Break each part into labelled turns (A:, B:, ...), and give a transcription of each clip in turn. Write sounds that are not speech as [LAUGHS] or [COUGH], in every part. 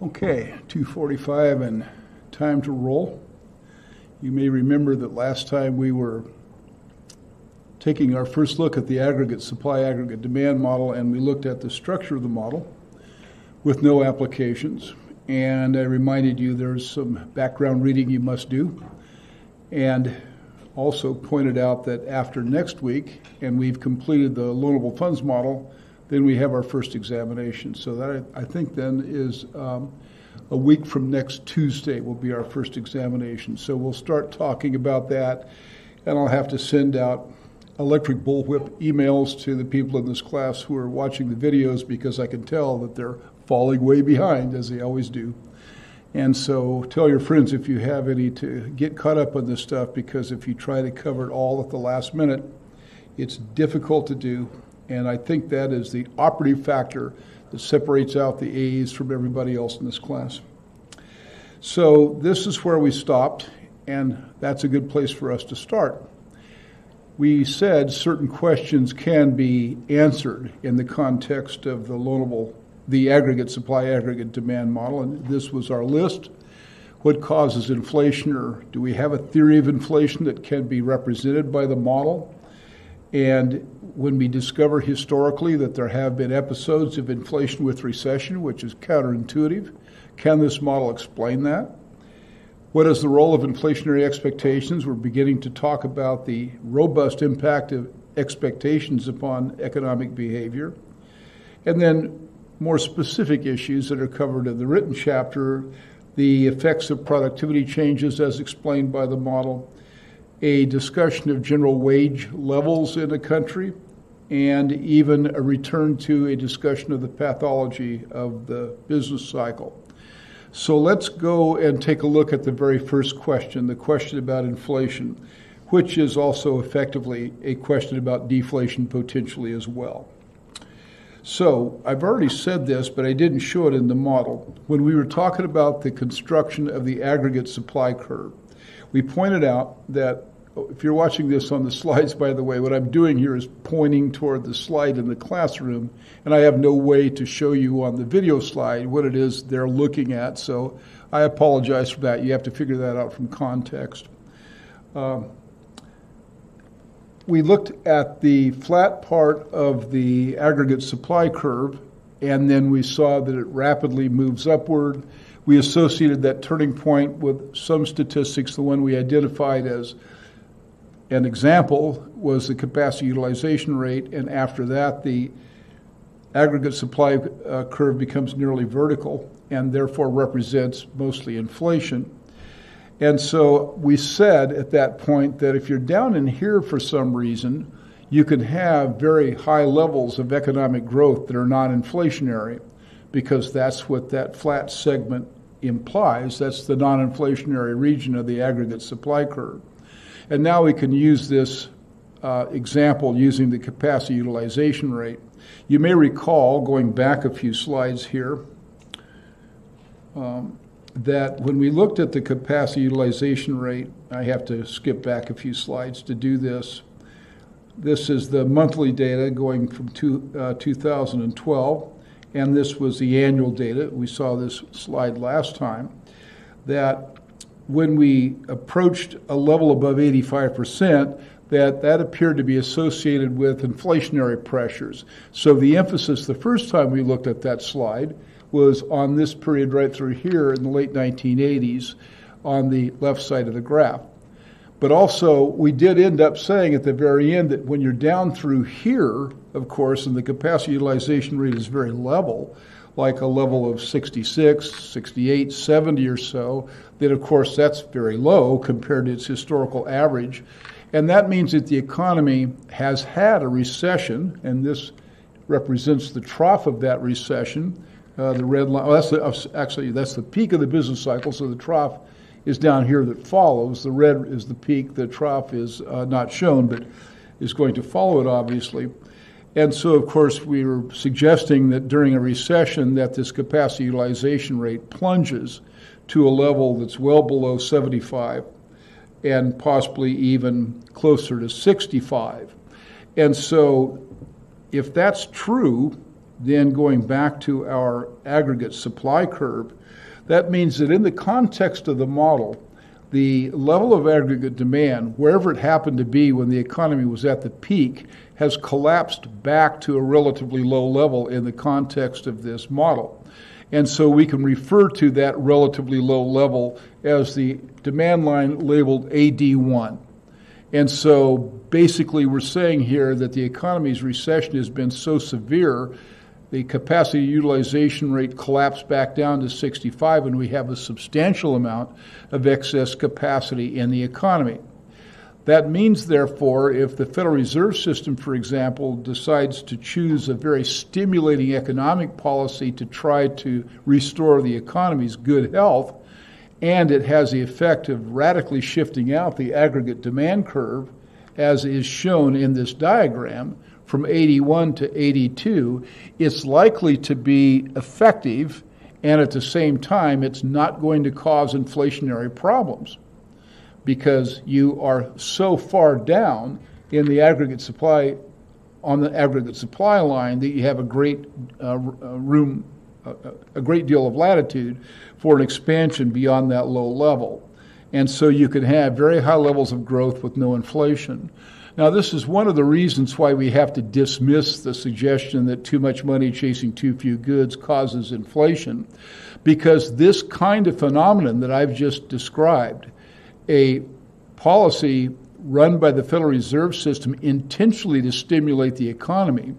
A: Okay, 245 and time to roll. You may remember that last time we were taking our first look at the aggregate supply aggregate demand model and we looked at the structure of the model with no applications. And I reminded you there's some background reading you must do. And also pointed out that after next week, and we've completed the loanable funds model, then we have our first examination. So that I think then is um, a week from next Tuesday will be our first examination. So we'll start talking about that, and I'll have to send out electric bullwhip emails to the people in this class who are watching the videos because I can tell that they're falling way behind as they always do. And so tell your friends if you have any to get caught up on this stuff because if you try to cover it all at the last minute, it's difficult to do and I think that is the operative factor that separates out the A's from everybody else in this class. So this is where we stopped, and that's a good place for us to start. We said certain questions can be answered in the context of the loanable, the aggregate supply aggregate demand model, and this was our list. What causes inflation, or do we have a theory of inflation that can be represented by the model? And when we discover historically that there have been episodes of inflation with recession, which is counterintuitive, can this model explain that? What is the role of inflationary expectations? We're beginning to talk about the robust impact of expectations upon economic behavior. And then more specific issues that are covered in the written chapter the effects of productivity changes as explained by the model, a discussion of general wage levels in a country, and even a return to a discussion of the pathology of the business cycle. So let's go and take a look at the very first question the question about inflation, which is also effectively a question about deflation potentially as well. So I've already said this, but I didn't show it in the model. When we were talking about the construction of the aggregate supply curve, we pointed out that if you're watching this on the slides, by the way, what I'm doing here is pointing toward the slide in the classroom, and I have no way to show you on the video slide what it is they're looking at. So I apologize for that. You have to figure that out from context. Um, we looked at the flat part of the aggregate supply curve, and then we saw that it rapidly moves upward. We associated that turning point with some statistics, the one we identified as an example was the capacity utilization rate, and after that, the aggregate supply uh, curve becomes nearly vertical and therefore represents mostly inflation. And so we said at that point that if you're down in here for some reason, you can have very high levels of economic growth that are non inflationary because that's what that flat segment implies. That's the non inflationary region of the aggregate supply curve. And now we can use this uh, example using the capacity utilization rate. You may recall, going back a few slides here, um, that when we looked at the capacity utilization rate, I have to skip back a few slides to do this. This is the monthly data going from two, uh, 2012, and this was the annual data. We saw this slide last time. That when we approached a level above 85%, that that appeared to be associated with inflationary pressures. So the emphasis the first time we looked at that slide was on this period right through here in the late 1980s on the left side of the graph. But also, we did end up saying at the very end that when you're down through here, of course, and the capacity utilization rate is very level, like a level of 66, 68, 70 or so, then of course that's very low compared to its historical average. And that means that the economy has had a recession, and this represents the trough of that recession. Uh, the red line, well, that's the, uh, actually that's the peak of the business cycle. So the trough is down here that follows. The red is the peak. The trough is uh, not shown, but is going to follow it obviously. And so, of course, we were suggesting that during a recession that this capacity utilization rate plunges to a level that's well below 75 and possibly even closer to 65. And so, if that's true, then going back to our aggregate supply curve, that means that in the context of the model, the level of aggregate demand, wherever it happened to be when the economy was at the peak, has collapsed back to a relatively low level in the context of this model. And so we can refer to that relatively low level as the demand line labeled AD1. And so basically, we're saying here that the economy's recession has been so severe, the capacity utilization rate collapsed back down to 65, and we have a substantial amount of excess capacity in the economy. That means, therefore, if the Federal Reserve System, for example, decides to choose a very stimulating economic policy to try to restore the economy's good health, and it has the effect of radically shifting out the aggregate demand curve, as is shown in this diagram, from AD1 to AD2, it's likely to be effective, and at the same time, it's not going to cause inflationary problems because you are so far down in the aggregate supply on the aggregate supply line that you have a great uh, uh room a great deal of latitude for an expansion beyond that low level. And so you can have very high levels of growth with no inflation. Now, this is one of the reasons why we have to dismiss the suggestion that too much money chasing too few goods causes inflation, because this kind of phenomenon that I've just described, a policy run by the Federal Reserve System intentionally to stimulate the economy,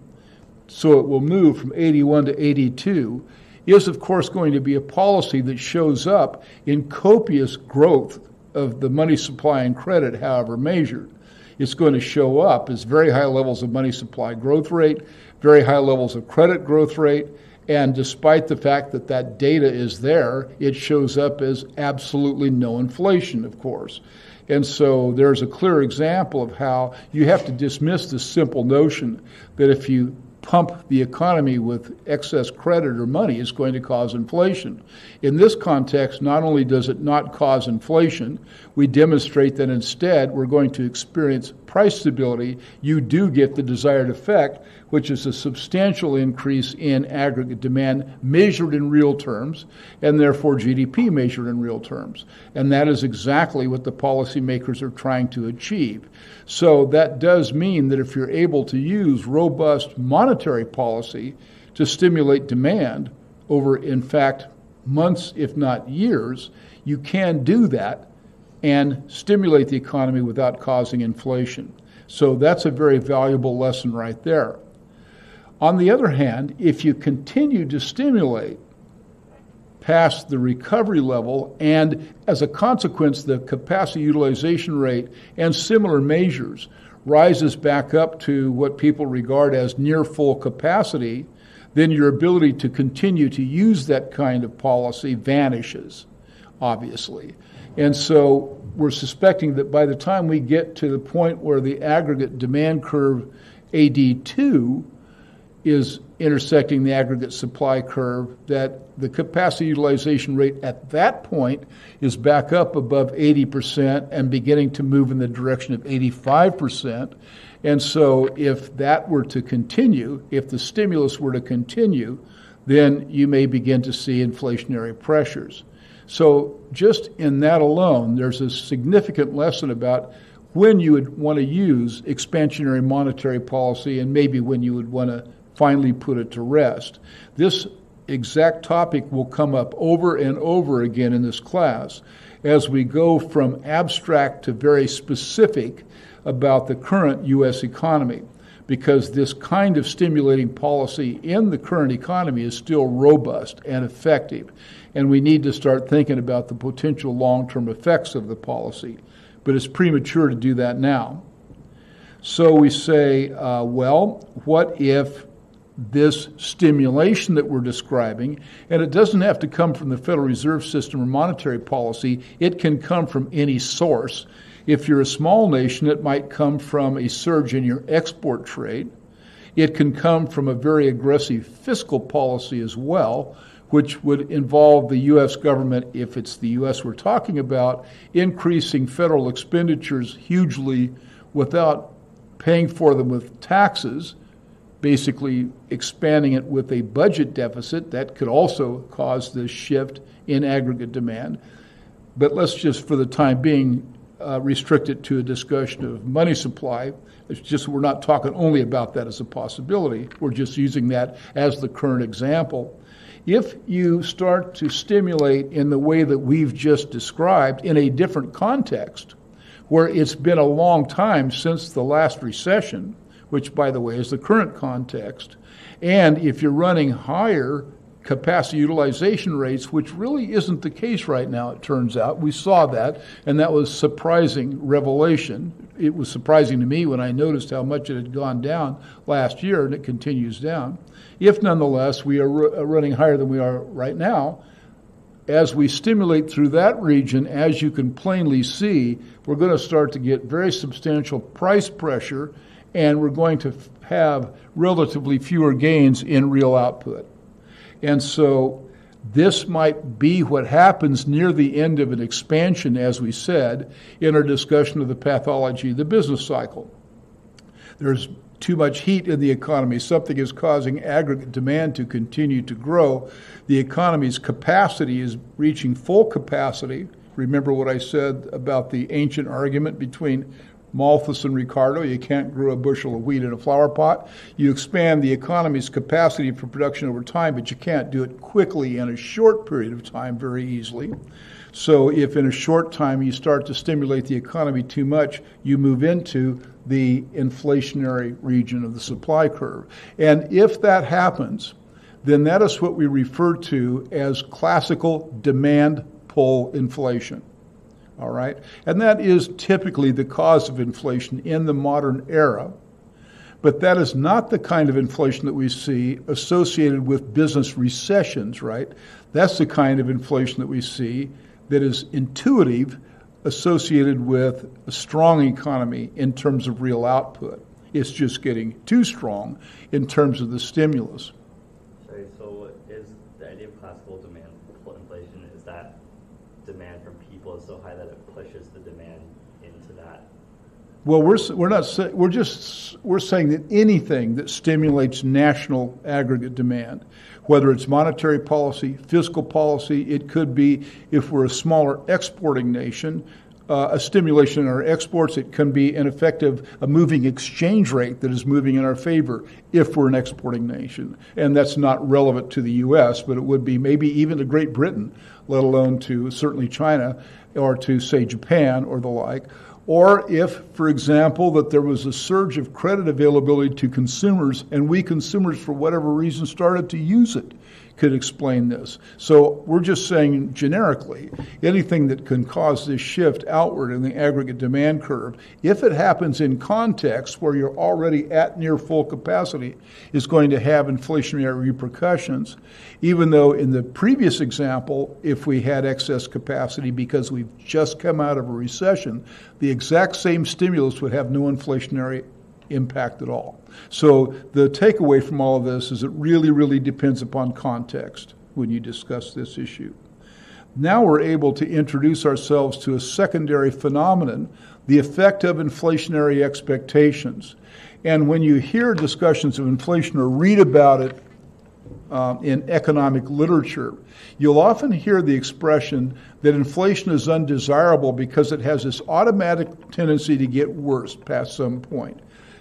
A: so it will move from AD1 to AD2, is of course going to be a policy that shows up in copious growth of the money supply and credit, however measured. It's going to show up as very high levels of money supply growth rate, very high levels of credit growth rate, and despite the fact that that data is there, it shows up as absolutely no inflation, of course. And so there's a clear example of how you have to dismiss this simple notion that if you pump the economy with excess credit or money it's going to cause inflation. In this context, not only does it not cause inflation, we demonstrate that instead we're going to experience price stability. You do get the desired effect, which is a substantial increase in aggregate demand measured in real terms, and therefore GDP measured in real terms. And that is exactly what the policymakers are trying to achieve. So that does mean that if you're able to use robust monetary policy to stimulate demand over, in fact, months, if not years, you can do that and stimulate the economy without causing inflation. So that's a very valuable lesson right there. On the other hand, if you continue to stimulate past the recovery level, and as a consequence, the capacity utilization rate and similar measures rises back up to what people regard as near full capacity, then your ability to continue to use that kind of policy vanishes, obviously. And so we're suspecting that by the time we get to the point where the aggregate demand curve AD2 is intersecting the aggregate supply curve, that the capacity utilization rate at that point is back up above 80% and beginning to move in the direction of 85%. And so, if that were to continue, if the stimulus were to continue, then you may begin to see inflationary pressures. So, just in that alone, there's a significant lesson about when you would want to use expansionary monetary policy and maybe when you would want to finally put it to rest. This exact topic will come up over and over again in this class as we go from abstract to very specific about the current U.S. economy because this kind of stimulating policy in the current economy is still robust and effective. And we need to start thinking about the potential long term effects of the policy. But it's premature to do that now. So we say, uh, well, what if this stimulation that we're describing, and it doesn't have to come from the Federal Reserve System or monetary policy, it can come from any source. If you're a small nation, it might come from a surge in your export trade. It can come from a very aggressive fiscal policy as well, which would involve the U.S. government, if it's the U.S. we're talking about, increasing federal expenditures hugely without paying for them with taxes basically expanding it with a budget deficit. That could also cause this shift in aggregate demand. But let's just, for the time being, uh, restrict it to a discussion of money supply. It's just we're not talking only about that as a possibility. We're just using that as the current example. If you start to stimulate in the way that we've just described in a different context, where it's been a long time since the last recession, which, by the way, is the current context, and if you're running higher capacity utilization rates, which really isn't the case right now, it turns out. We saw that, and that was surprising revelation. It was surprising to me when I noticed how much it had gone down last year, and it continues down. If nonetheless we are r- uh, running higher than we are right now, as we stimulate through that region, as you can plainly see, we're going to start to get very substantial price pressure, and we're going to f- have relatively fewer gains in real output. And so this might be what happens near the end of an expansion, as we said, in our discussion of the pathology of the business cycle. There's too much heat in the economy. Something is causing aggregate demand to continue to grow. The economy's capacity is reaching full capacity. Remember what I said about the ancient argument between Malthus and Ricardo, you can't grow a bushel of wheat in a flower pot. You expand the economy's capacity for production over time, but you can't do it quickly in a short period of time very easily. So, if in a short time you start to stimulate the economy too much, you move into the inflationary region of the supply curve. And if that happens, then that is what we refer to as classical demand pull inflation all right? And that is typically the cause of inflation in the modern era. But that is not the kind of inflation that we see associated with business recessions, right? That's the kind of inflation that we see that is intuitive, associated with a strong economy in terms of real output. It's just getting too strong in terms of the stimulus.
B: Sorry, so is the idea of classical demand inflation, is that demand from people is so high that it pushes the demand into that.
A: Well, we're, we're not we're just we're saying that anything that stimulates national aggregate demand, whether it's monetary policy, fiscal policy, it could be if we're a smaller exporting nation, uh, a stimulation in our exports. It can be an effective, a moving exchange rate that is moving in our favor if we're an exporting nation. And that's not relevant to the U.S., but it would be maybe even to Great Britain, let alone to certainly China or to, say, Japan or the like. Or if, for example, that there was a surge of credit availability to consumers and we consumers, for whatever reason, started to use it could explain this. So we're just saying generically, anything that can cause this shift outward in the aggregate demand curve, if it happens in context where you're already at near full capacity, is going to have inflationary repercussions. Even though in the previous example, if we had excess capacity because we've just come out of a recession, the exact same stimulus would have no inflationary impact at all. So the takeaway from all of this is it really, really depends upon context when you discuss this issue. Now we're able to introduce ourselves to a secondary phenomenon, the effect of inflationary expectations. And when you hear discussions of inflation or read about it uh, in economic literature, you'll often hear the expression that inflation is undesirable because it has this automatic tendency to get worse past some point.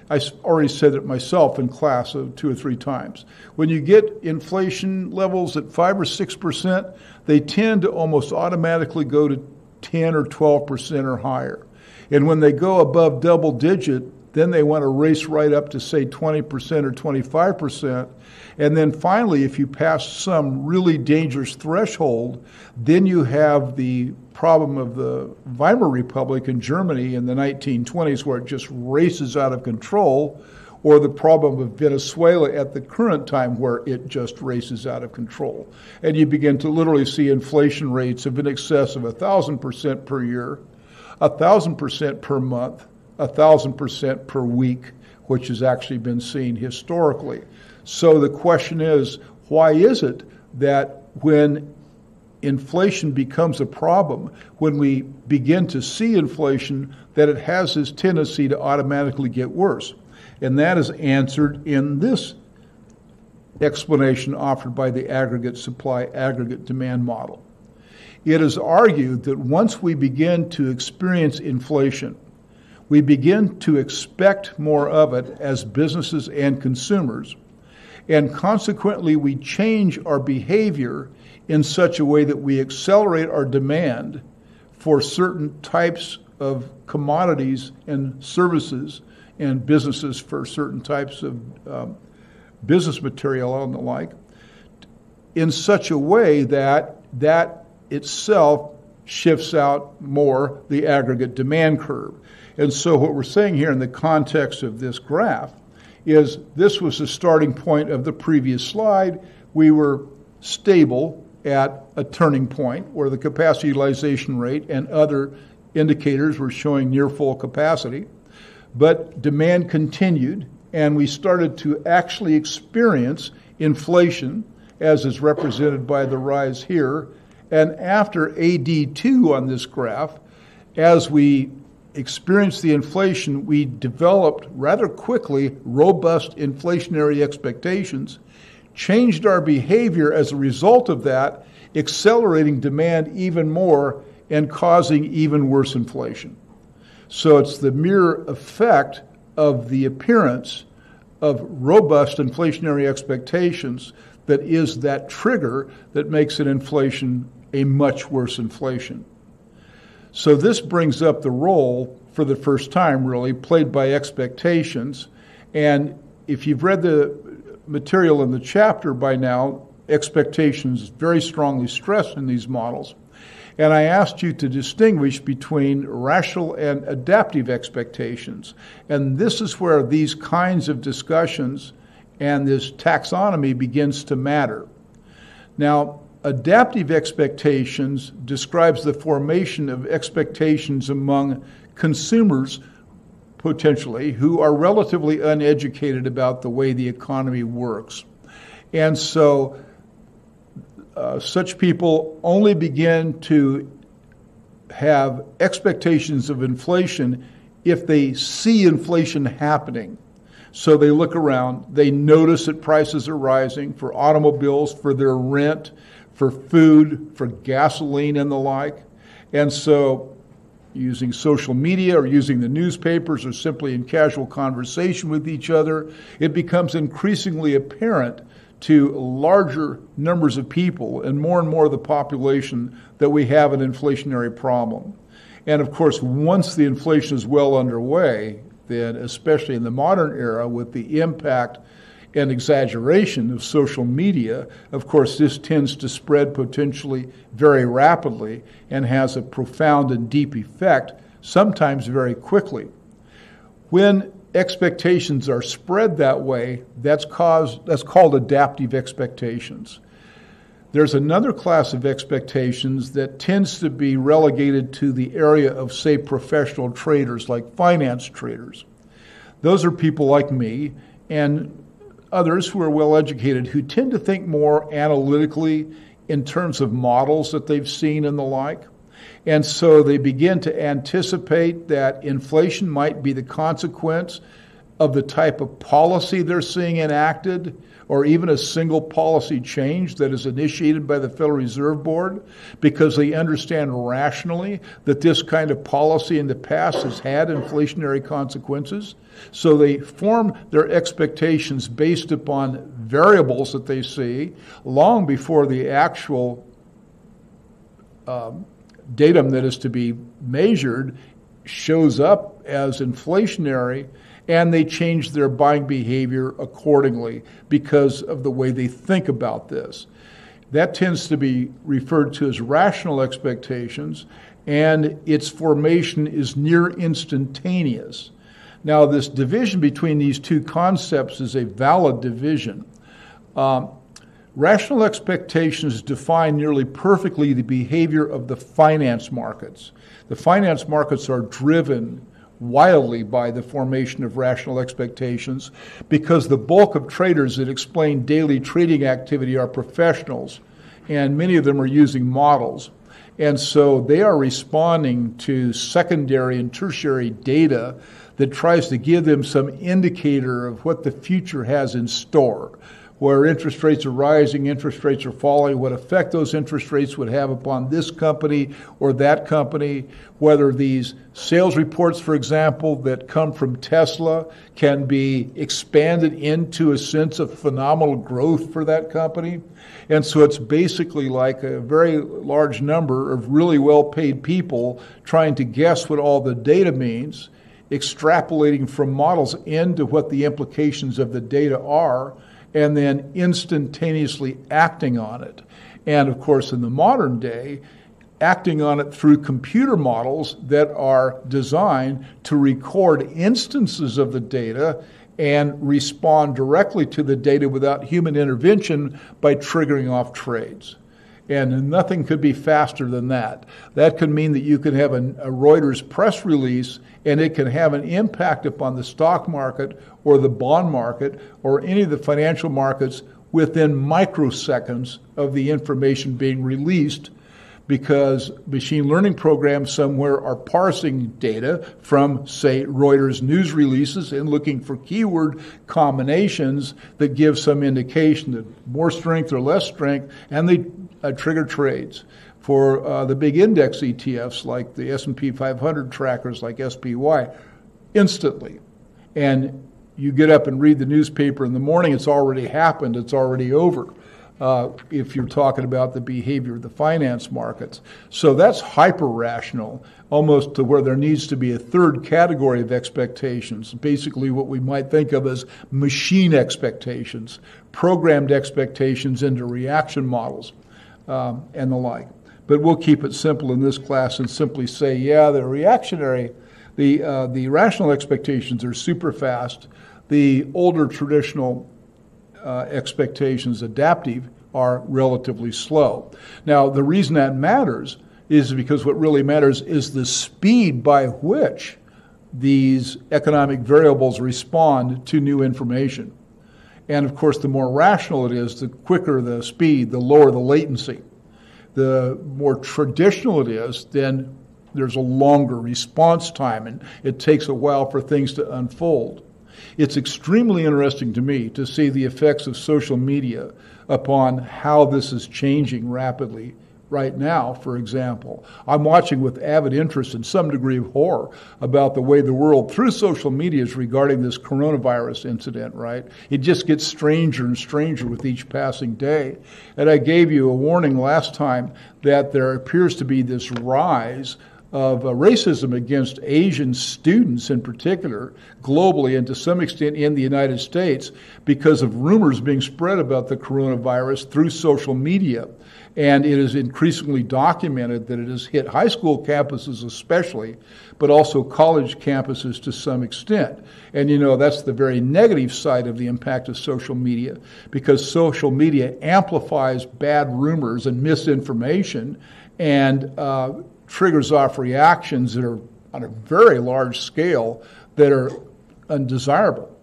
A: I already said it myself in class two or three times. When you get inflation levels at 5 or 6%, they tend to almost automatically go to 10 or 12% or higher. And when they go above double digit, then they want to race right up to, say, 20% or 25%. And then finally, if you pass some really dangerous threshold, then you have the problem of the Weimar Republic in Germany in the 1920s, where it just races out of control, or the problem of Venezuela at the current time, where it just races out of control. And you begin to literally see inflation rates of in excess of 1,000% per year, 1,000% per month, 1,000% per week, which has actually been seen historically. So the question is why is it that when inflation becomes a problem when we begin to see inflation that it has this tendency to automatically get worse. And that is answered in this explanation offered by the aggregate supply aggregate demand model. It is argued that once we begin to experience inflation, we begin to expect more of it as businesses and consumers, and consequently, we change our behavior in such a way that we accelerate our demand for certain types of commodities and services and businesses for certain types of um, business material and the like in such a way that that itself shifts out more the aggregate demand curve. And so, what we're saying here in the context of this graph is this was the starting point of the previous slide. We were stable at a turning point where the capacity utilization rate and other indicators were showing near full capacity. But demand continued, and we started to actually experience inflation, as is represented by the rise here. And after AD2 on this graph, as we experienced the inflation, we developed rather quickly robust inflationary expectations, changed our behavior as a result of that, accelerating demand even more and causing even worse inflation. So it's the mere effect of the appearance of robust inflationary expectations that is that trigger that makes an inflation a much worse inflation. So this brings up the role for the first time, really, played by expectations. And if you've read the material in the chapter by now, expectations very strongly stressed in these models. And I asked you to distinguish between rational and adaptive expectations. And this is where these kinds of discussions and this taxonomy begins to matter. Now, adaptive expectations describes the formation of expectations among consumers potentially who are relatively uneducated about the way the economy works. And so uh, such people only begin to have expectations of inflation if they see inflation happening. So they look around, they notice that prices are rising for automobiles, for their rent, for food, for gasoline, and the like. And so, using social media or using the newspapers or simply in casual conversation with each other, it becomes increasingly apparent to larger numbers of people and more and more of the population that we have an inflationary problem. And of course, once the inflation is well underway, then, especially in the modern era, with the impact and exaggeration of social media, of course, this tends to spread potentially very rapidly and has a profound and deep effect, sometimes very quickly. When expectations are spread that way, that's, caused, that's called adaptive expectations. There's another class of expectations that tends to be relegated to the area of, say, professional traders like finance traders. Those are people like me and others who are well educated who tend to think more analytically in terms of models that they've seen and the like. And so they begin to anticipate that inflation might be the consequence of the type of policy they're seeing enacted or even a single policy change that is initiated by the Federal Reserve Board because they understand rationally that this kind of policy in the past has had inflationary consequences. So they form their expectations based upon variables that they see long before the actual um, datum that is to be measured shows up as inflationary and they change their buying behavior accordingly because of the way they think about this. That tends to be referred to as rational expectations, and its formation is near instantaneous. Now, this division between these two concepts is a valid division. Um, Rational expectations define nearly perfectly the behavior of the finance markets. The finance markets are driven wildly by the formation of rational expectations because the bulk of traders that explain daily trading activity are professionals, and many of them are using models. And so they are responding to secondary and tertiary data that tries to give them some indicator of what the future has in store where interest rates are rising, interest rates are falling, what effect those interest rates would have upon this company or that company, whether these sales reports, for example, that come from Tesla can be expanded into a sense of phenomenal growth for that company. And so it's basically like a very large number of really well paid people trying to guess what all the data means, extrapolating from models into what the implications of the data are and then instantaneously acting on it. And of course, in the modern day, acting on it through computer models that are designed to record instances of the data and respond directly to the data without human intervention by triggering off trades. And nothing could be faster than that. That could mean that you could have a, a Reuters press release and it can have an impact upon the stock market or the bond market or any of the financial markets within microseconds of the information being released because machine learning programs somewhere are parsing data from, say, Reuters news releases and looking for keyword combinations that give some indication that more strength or less strength, and they uh, trigger trades. For uh, the big index ETFs like the S&P 500 trackers like SPY, instantly. And you get up and read the newspaper in the morning, it's already happened, it's already over. Uh, if you're talking about the behavior of the finance markets. So that's hyper rational, almost to where there needs to be a third category of expectations, basically what we might think of as machine expectations, programmed expectations into reaction models, um, and the like. But we'll keep it simple in this class and simply say, yeah, the reactionary, the, uh, the rational expectations are super fast the older traditional uh, expectations, adaptive, are relatively slow. Now, the reason that matters is because what really matters is the speed by which these economic variables respond to new information. And of course, the more rational it is, the quicker the speed, the lower the latency. The more traditional it is, then there's a longer response time and it takes a while for things to unfold. It's extremely interesting to me to see the effects of social media upon how this is changing rapidly right now, for example. I'm watching with avid interest and some degree of horror about the way the world through social media is regarding this coronavirus incident, right? It just gets stranger and stranger with each passing day. And I gave you a warning last time that there appears to be this rise of uh, racism against Asian students in particular, globally and to some extent in the United States, because of rumors being spread about the coronavirus through social media. And it is increasingly documented that it has hit high school campuses, especially, but also college campuses to some extent. And you know, that's the very negative side of the impact of social media, because social media amplifies bad rumors and misinformation and uh, triggers off reactions that are on a very large scale that are undesirable.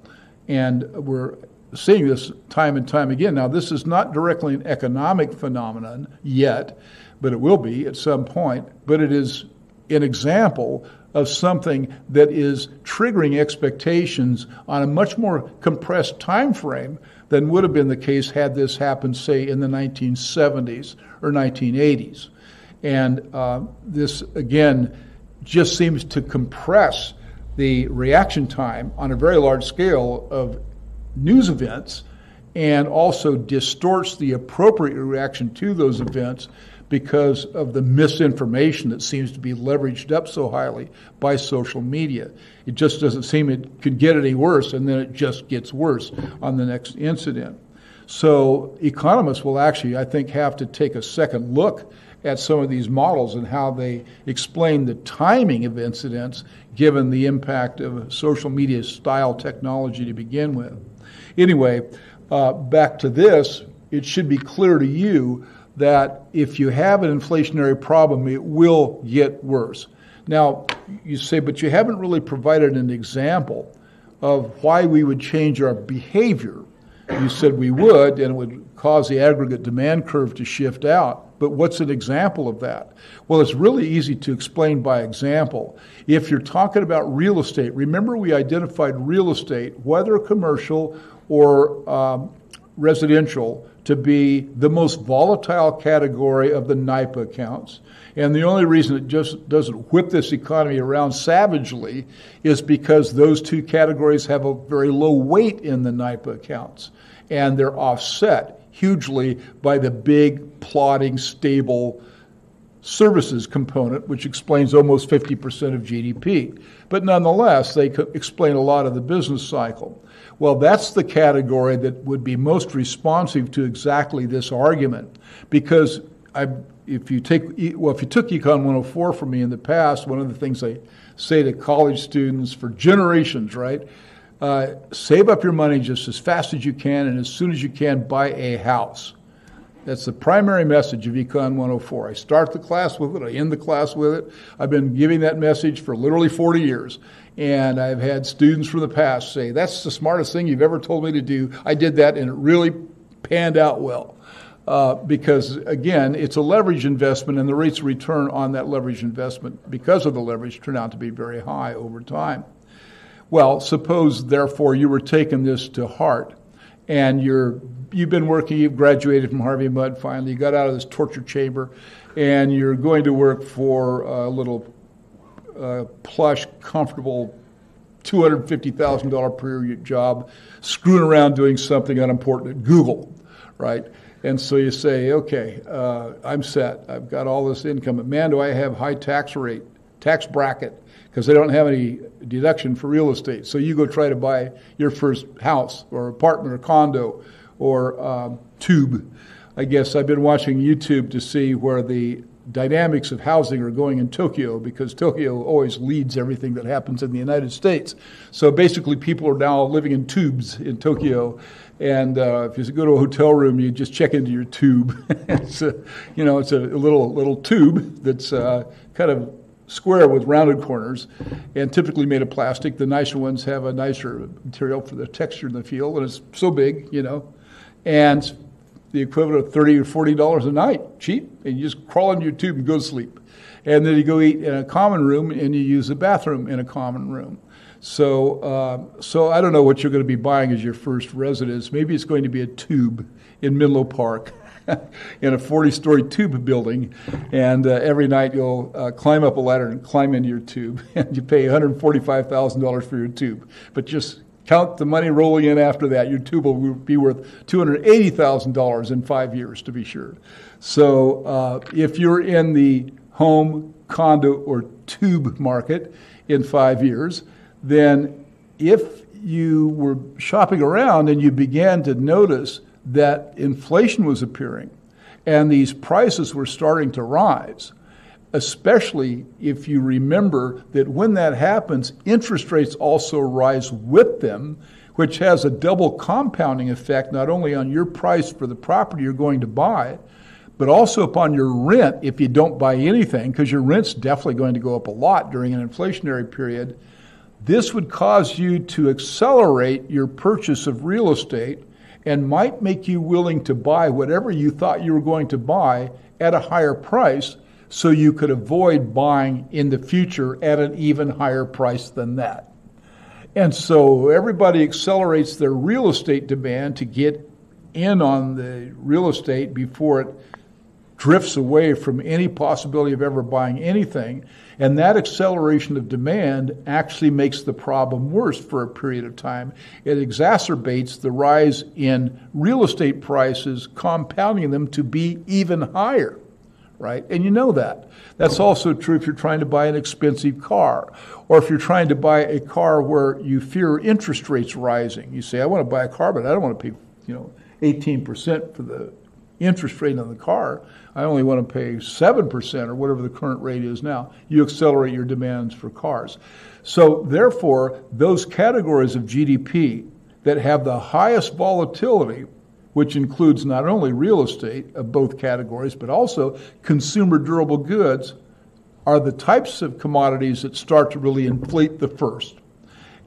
A: And we're seeing this time and time again. Now, this is not directly an economic phenomenon yet, but it will be at some point. But it is an example of something that is triggering expectations on a much more compressed time frame than would have been the case had this happened, say, in the 1970s or 1980s. And uh, this, again, just seems to compress the reaction time on a very large scale of news events and also distorts the appropriate reaction to those events because of the misinformation that seems to be leveraged up so highly by social media. It just doesn't seem it could get any worse, and then it just gets worse on the next incident. So economists will actually, I think, have to take a second look at some of these models and how they explain the timing of incidents given the impact of social media style technology to begin with. Anyway, uh, back to this, it should be clear to you that if you have an inflationary problem, it will get worse. Now, you say, but you haven't really provided an example of why we would change our behavior You said we would, and it would cause the aggregate demand curve to shift out. But what's an example of that? Well, it's really easy to explain by example. If you're talking about real estate, remember we identified real estate, whether commercial or um, residential, to be the most volatile category of the NIPA accounts. And the only reason it just doesn't whip this economy around savagely is because those two categories have a very low weight in the NIPA accounts. And they're offset hugely by the big, plodding, stable services component, which explains almost 50% of GDP. But nonetheless, they explain a lot of the business cycle. Well, that's the category that would be most responsive to exactly this argument because I if you take well, if you took Econ 104 from me in the past, one of the things I say to college students for generations, right? Uh, save up your money just as fast as you can and as soon as you can buy a house. That's the primary message of Econ 104. I start the class with it, I end the class with it. I've been giving that message for literally 40 years. And I've had students from the past say, That's the smartest thing you've ever told me to do. I did that and it really panned out well. Uh, because again, it's a leverage investment, and the rates of return on that leverage investment, because of the leverage, turn out to be very high over time. Well, suppose therefore you were taking this to heart, and you're you've been working, you've graduated from Harvey Mudd finally, you got out of this torture chamber, and you're going to work for a little uh, plush, comfortable $250,000 per year job, screwing around doing something unimportant at Google, right? And so you say, okay, uh, I'm set. I've got all this income. But man, do I have high tax rate, tax bracket, because they don't have any deduction for real estate. So you go try to buy your first house or apartment or condo or um, tube. I guess I've been watching YouTube to see where the dynamics of housing are going in Tokyo because Tokyo always leads everything that happens in the United States. So basically, people are now living in tubes in Tokyo and uh, if you go to a hotel room, you just check into your tube. [LAUGHS] it's a, you know, it's a little little tube that's uh, kind of square with rounded corners, and typically made of plastic. The nicer ones have a nicer material for the texture and the feel, and it's so big, you know, and the equivalent of thirty or forty dollars a night, cheap. And you just crawl into your tube and go to sleep, and then you go eat in a common room, and you use the bathroom in a common room. So, uh, so I don't know what you're going to be buying as your first residence. Maybe it's going to be a tube in Menlo Park. [LAUGHS] in a 40 story tube building, and uh, every night you'll uh, climb up a ladder and climb into your tube, [LAUGHS] and you pay $145,000 for your tube. But just count the money rolling in after that. Your tube will be worth $280,000 in five years, to be sure. So uh, if you're in the home, condo, or tube market in five years, then if you were shopping around and you began to notice that inflation was appearing and these prices were starting to rise, especially if you remember that when that happens, interest rates also rise with them, which has a double compounding effect not only on your price for the property you're going to buy, but also upon your rent if you don't buy anything, because your rent's definitely going to go up a lot during an inflationary period. This would cause you to accelerate your purchase of real estate and might make you willing to buy whatever you thought you were going to buy at a higher price so you could avoid buying in the future at an even higher price than that. And so everybody accelerates their real estate demand to get in on the real estate before it drifts away from any possibility of ever buying anything. And that acceleration of demand actually makes the problem worse for a period of time. It exacerbates the rise in real estate prices, compounding them to be even higher, right? And you know that. That's also true if you're trying to buy an expensive car, or if you're trying to buy a car where you fear interest rates rising. You say, I want to buy a car, but I don't want to pay, you know, 18% for the interest rate on the car. I only want to pay 7% or whatever the current rate is now. You accelerate your demands for cars. So, therefore, those categories of GDP that have the highest volatility, which includes not only real estate of both categories, but also consumer durable goods, are the types of commodities that start to really inflate the first.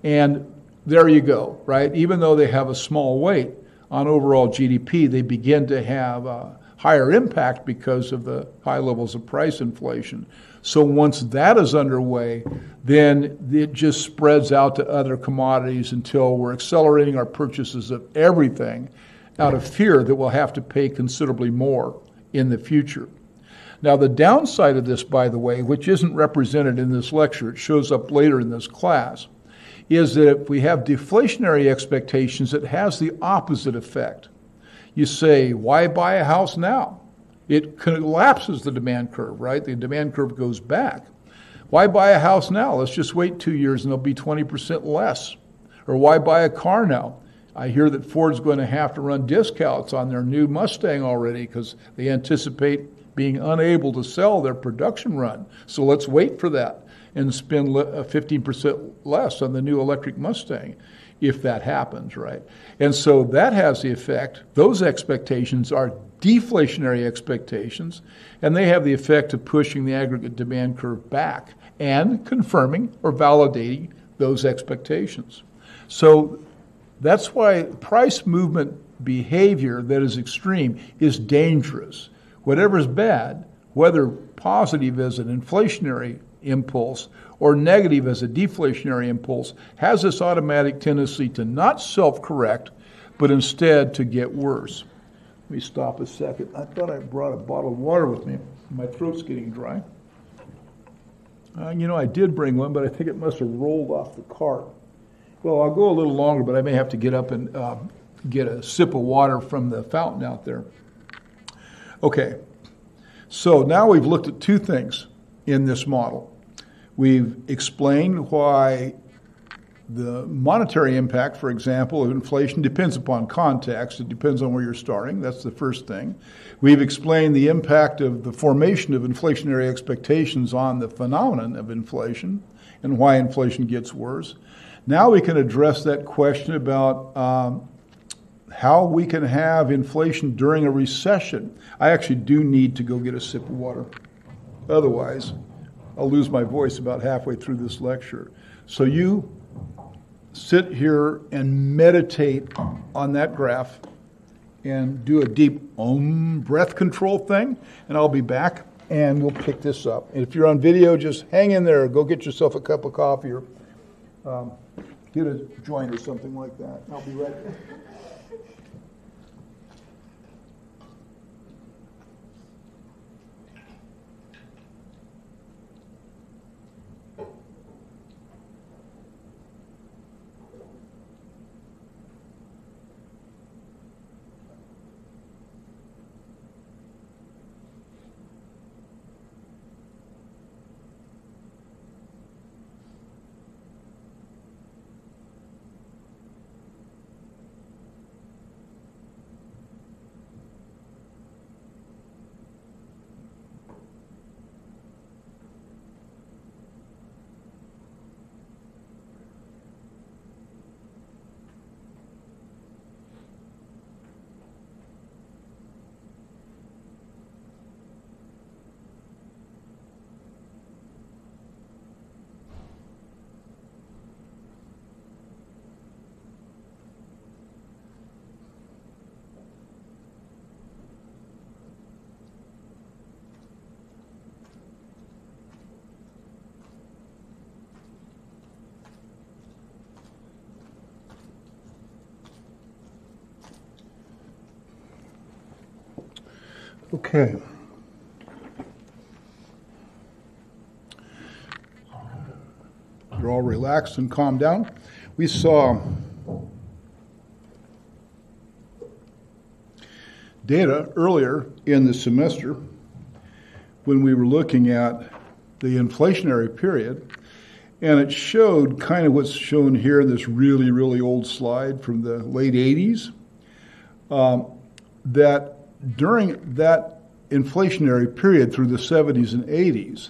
A: And there you go, right? Even though they have a small weight, on overall GDP, they begin to have a higher impact because of the high levels of price inflation. So once that is underway, then it just spreads out to other commodities until we're accelerating our purchases of everything out of fear that we'll have to pay considerably more in the future. Now, the downside of this, by the way, which isn't represented in this lecture, it shows up later in this class, is that if we have deflationary expectations, it has the opposite effect. You say, why buy a house now? It collapses the demand curve, right? The demand curve goes back. Why buy a house now? Let's just wait two years and there'll be 20% less. Or why buy a car now? I hear that Ford's going to have to run discounts on their new Mustang already because they anticipate being unable to sell their production run. So let's wait for that and spend 15% uh, less on the new electric Mustang if that happens, right? And so that has the effect, those expectations are deflationary expectations, and they have the effect of pushing the aggregate demand curve back and confirming or validating those expectations. So that's why price movement behavior that is extreme is dangerous. Whatever is bad, whether positive as an inflationary impulse or negative as a deflationary impulse, has this automatic tendency to not self correct, but instead to get worse. Let me stop a second. I thought I brought a bottle of water with me. My throat's getting dry. Uh, you know, I did bring one, but I think it must have rolled off the cart. Well, I'll go a little longer, but I may have to get up and uh, get a sip of water from the fountain out there. Okay, so now we've looked at two things in this model. We've explained why the monetary impact, for example, of inflation depends upon context. It depends on where you're starting. That's the first thing. We've explained the impact of the formation of inflationary expectations on the phenomenon of inflation and why inflation gets worse. Now we can address that question about um, how we can have inflation during a recession. I actually do need to go get a sip of water. Otherwise, I'll lose my voice about halfway through this lecture. So you sit here and meditate on that graph and do a deep om breath control thing, and I'll be back and we'll pick this up. And if you're on video, just hang in there. Go get yourself a cup of coffee or um, get a joint or something like that. I'll be right Okay. You're all relaxed and calmed down. We saw data earlier in the semester when we were looking at the inflationary period, and it showed kind of what's shown here in this really, really old slide from the late 80s um, that during that inflationary period through the 70s and 80s,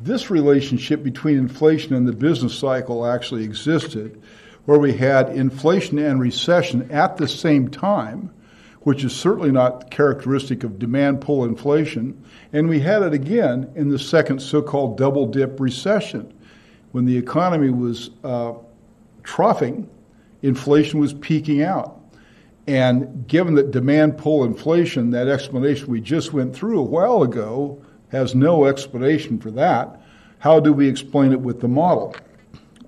A: this relationship between inflation and the business cycle actually existed, where we had inflation and recession at the same time, which is certainly not characteristic of demand pull inflation. And we had it again in the second so called double dip recession. When the economy was uh, troughing, inflation was peaking out. And given that demand pull inflation, that explanation we just went through a while ago has no explanation for that, how do we explain it with the model?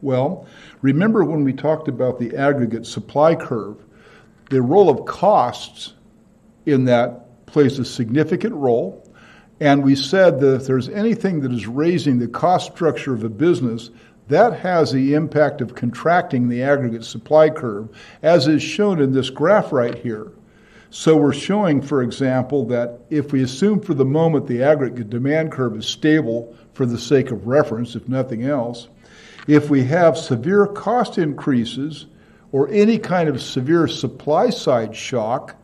A: Well, remember when we talked about the aggregate supply curve, the role of costs in that plays a significant role. And we said that if there's anything that is raising the cost structure of a business, that has the impact of contracting the aggregate supply curve, as is shown in this graph right here. So we're showing, for example, that if we assume for the moment the aggregate demand curve is stable for the sake of reference, if nothing else, if we have severe cost increases or any kind of severe supply side shock,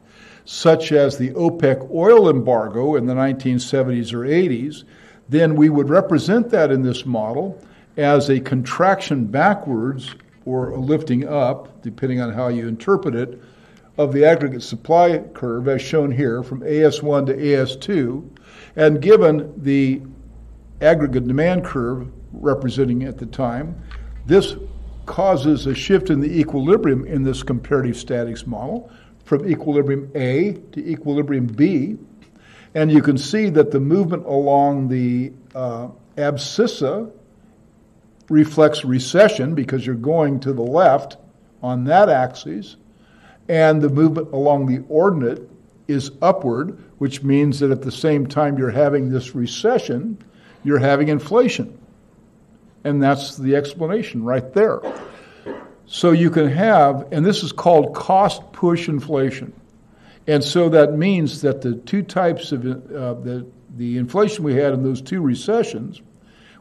A: such as the OPEC oil embargo in the 1970s or 80s, then we would represent that in this model as a contraction backwards or a lifting up, depending on how you interpret it, of the aggregate supply curve as shown here from AS1 to AS2. And given the aggregate demand curve representing at the time, this causes a shift in the equilibrium in this comparative statics model from equilibrium A to equilibrium B. And you can see that the movement along the uh, abscissa reflects recession because you're going to the left on that axis, and the movement along the ordinate is upward, which means that at the same time you're having this recession, you're having inflation. And that's the explanation right there. So you can have, and this is called cost push inflation. And so that means that the two types of uh, the, the inflation we had in those two recessions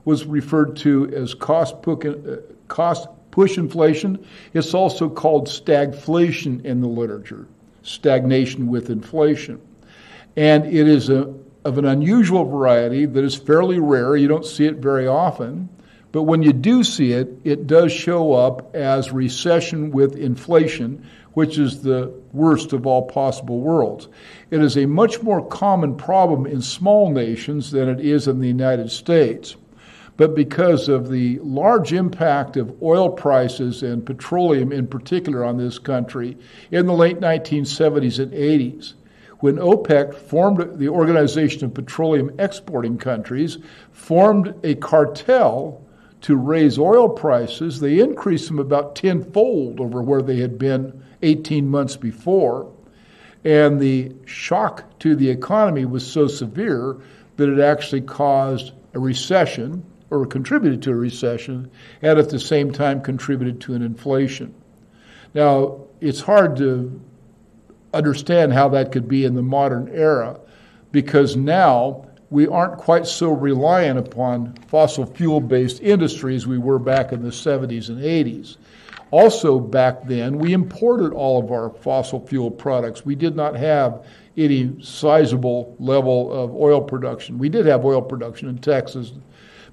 A: was referred to as cost push, uh, cost push inflation. It's also called stagflation in the literature, stagnation with inflation. And it is a, of an unusual variety that is fairly rare. You don't see it very often. But when you do see it, it does show up as recession with inflation, which is the worst of all possible worlds. It is a much more common problem in small nations than it is in the United States but because of the large impact of oil prices and petroleum in particular on this country in the late 1970s and 80s. When OPEC formed the Organization of Petroleum Exporting Countries, formed a cartel to raise oil prices, they increased them about tenfold over where they had been 18 months before. And the shock to the economy was so severe that it actually caused a recession or contributed to a recession and at the same time contributed to an inflation. Now, it's hard to understand how that could be in the modern era because now we aren't quite so reliant upon fossil fuel based industries we were back in the 70s and 80s. Also, back then, we imported all of our fossil fuel products. We did not have any sizable level of oil production. We did have oil production in Texas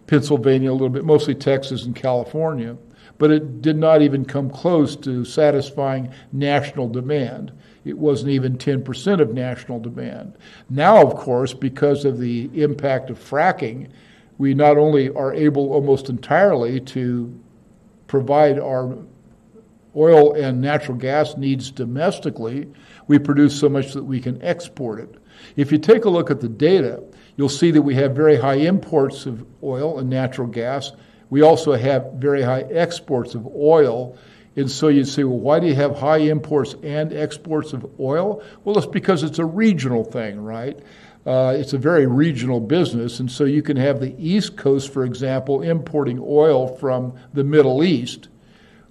A: Pennsylvania a little bit, mostly Texas and California, but it did not even come close to satisfying national demand. It wasn't even 10% of national demand. Now, of course, because of the impact of fracking, we not only are able almost entirely to provide our oil and natural gas needs domestically, we produce so much that we can export it. If you take a look at the data, You'll see that we have very high imports of oil and natural gas. We also have very high exports of oil. And so you'd say, well, why do you have high imports and exports of oil? Well, it's because it's a regional thing, right? Uh, it's a very regional business. And so you can have the East Coast, for example, importing oil from the Middle East,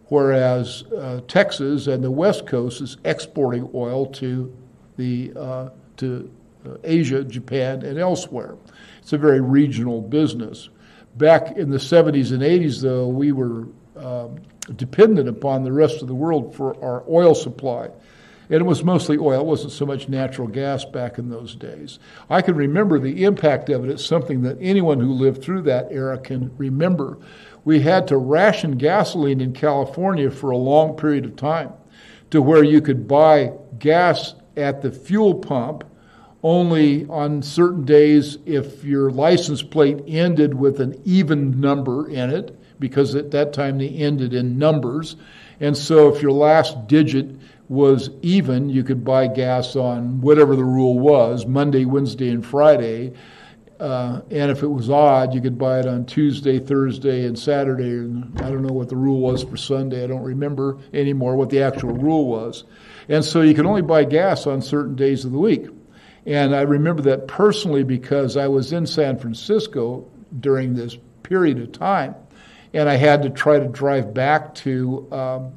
A: whereas uh, Texas and the West Coast is exporting oil to the uh, to Asia, Japan, and elsewhere. It's a very regional business. Back in the 70s and 80s, though, we were um, dependent upon the rest of the world for our oil supply. And it was mostly oil, it wasn't so much natural gas back in those days. I can remember the impact of it. It's something that anyone who lived through that era can remember. We had to ration gasoline in California for a long period of time to where you could buy gas at the fuel pump only on certain days if your license plate ended with an even number in it, because at that time they ended in numbers. And so if your last digit was even, you could buy gas on whatever the rule was Monday, Wednesday, and Friday. Uh, and if it was odd, you could buy it on Tuesday, Thursday, and Saturday. And I don't know what the rule was for Sunday. I don't remember anymore what the actual rule was. And so you could only buy gas on certain days of the week. And I remember that personally because I was in San Francisco during this period of time. And I had to try to drive back to um,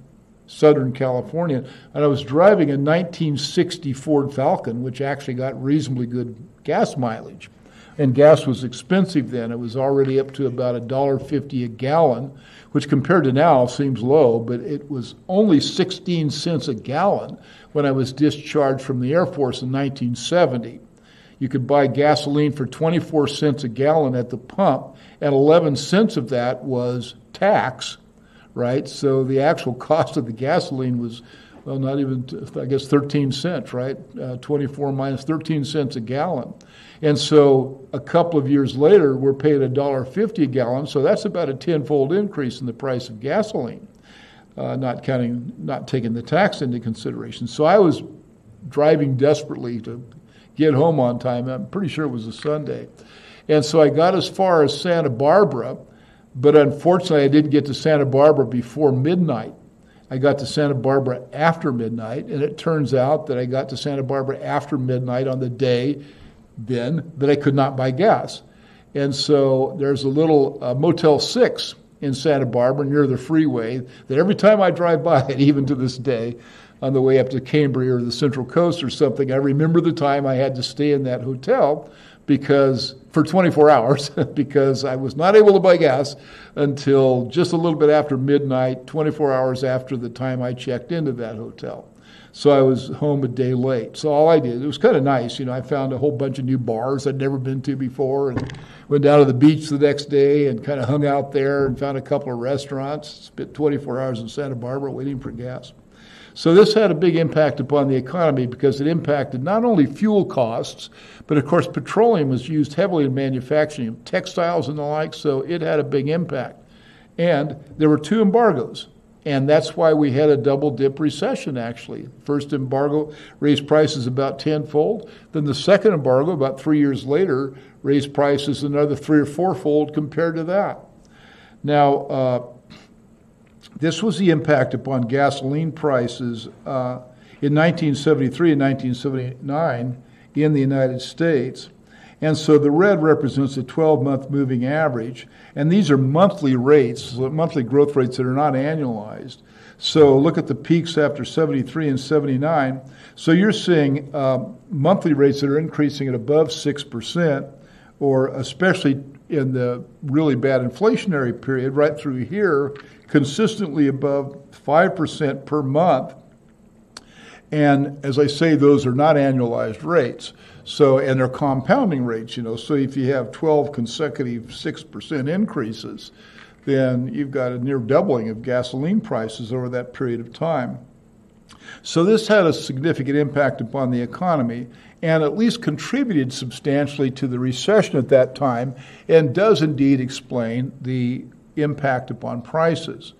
A: Southern California. And I was driving a 1960 Ford Falcon, which actually got reasonably good gas mileage and gas was expensive then. It was already up to about a dollar fifty a gallon, which compared to now seems low, but it was only 16 cents a gallon when I was discharged from the Air Force in 1970. You could buy gasoline for 24 cents a gallon at the pump, and 11 cents of that was tax, right? So the actual [LAUGHS] cost of the gasoline was well, not even, I guess, 13 cents, right? Uh, 24 minus 13 cents a gallon. And so a couple of years later, we're paying $1.50 a gallon, so that's about a tenfold increase in the price of gasoline, uh, not counting, not taking the tax into consideration. So I was driving desperately to get home on time. I'm pretty sure it was a Sunday. And so I got as far as Santa Barbara, but unfortunately, I didn't get to Santa Barbara before midnight. I got to Santa Barbara after midnight, and it turns out that I got to Santa Barbara after midnight on the day then that I could not buy gas. And so there's a little uh, Motel 6 in Santa Barbara near the freeway that every time I drive by it, [LAUGHS] even to this day, on the way up to Cambria or the Central Coast or something, I remember the time I had to stay in that hotel because for 24 hours [LAUGHS] because I was not able to buy gas until just a little bit after midnight, 24 hours after the time I checked into that hotel. So I was home a day late. So all I did, it was kind of nice. You know, I found a whole bunch of new bars I'd never been to before and went down to the beach the next day and kind of hung out there and found a couple of restaurants. Spent 24 hours in Santa Barbara waiting for gas. So this had a big impact upon the economy because it impacted not only fuel costs, but of course petroleum was used heavily in manufacturing, textiles and the like, so it had a big impact. And there were two embargoes. And that's why we had a double dip recession, actually. First embargo raised prices about tenfold. Then the second embargo, about three years later, raised prices another three or fourfold compared to that. Now, uh, this was the impact upon gasoline prices uh, in 1973 and 1979 in the United States. And so the red represents a 12 month moving average. And these are monthly rates, monthly growth rates that are not annualized. So look at the peaks after 73 and 79. So you're seeing uh, monthly rates that are increasing at above 6%, or especially in the really bad inflationary period right through here, consistently above 5% per month. And as I say, those are not annualized rates. So, and they're compounding rates, you know. So if you have 12 consecutive 6% increases, then you've got a near doubling of gasoline prices over that period of time. So this had a significant impact upon the economy and at least contributed substantially to the recession at that time and does indeed explain the impact upon prices.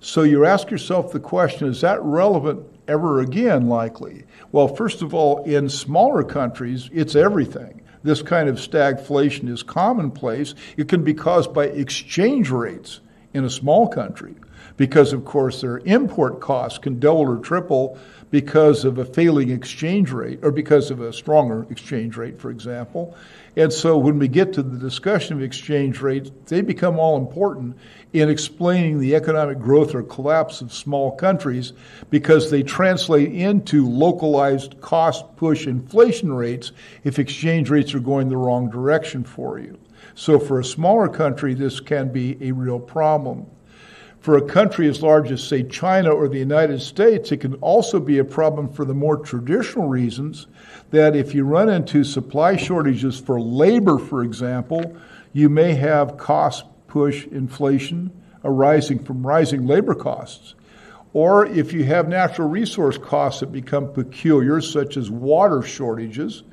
A: So you ask yourself the question is that relevant ever again, likely? Well, first of all, in smaller countries, it's everything. This kind of stagflation is commonplace. It can be caused by exchange rates in a small country because, of course, their import costs can double or triple because of a failing exchange rate or because of a stronger exchange rate, for example. And so when we get to the discussion of exchange rates, they become all important in explaining the economic growth or collapse of small countries because they translate into localized cost push inflation rates if exchange rates are going the wrong direction for you. So for a smaller country, this can be a real problem. For a country as large as, say, China or the United States, it can also be a problem for the more traditional reasons that if you run into supply shortages for labor, for example, you may have cost push inflation arising from rising labor costs. Or if you have natural resource costs that become peculiar, such as water shortages,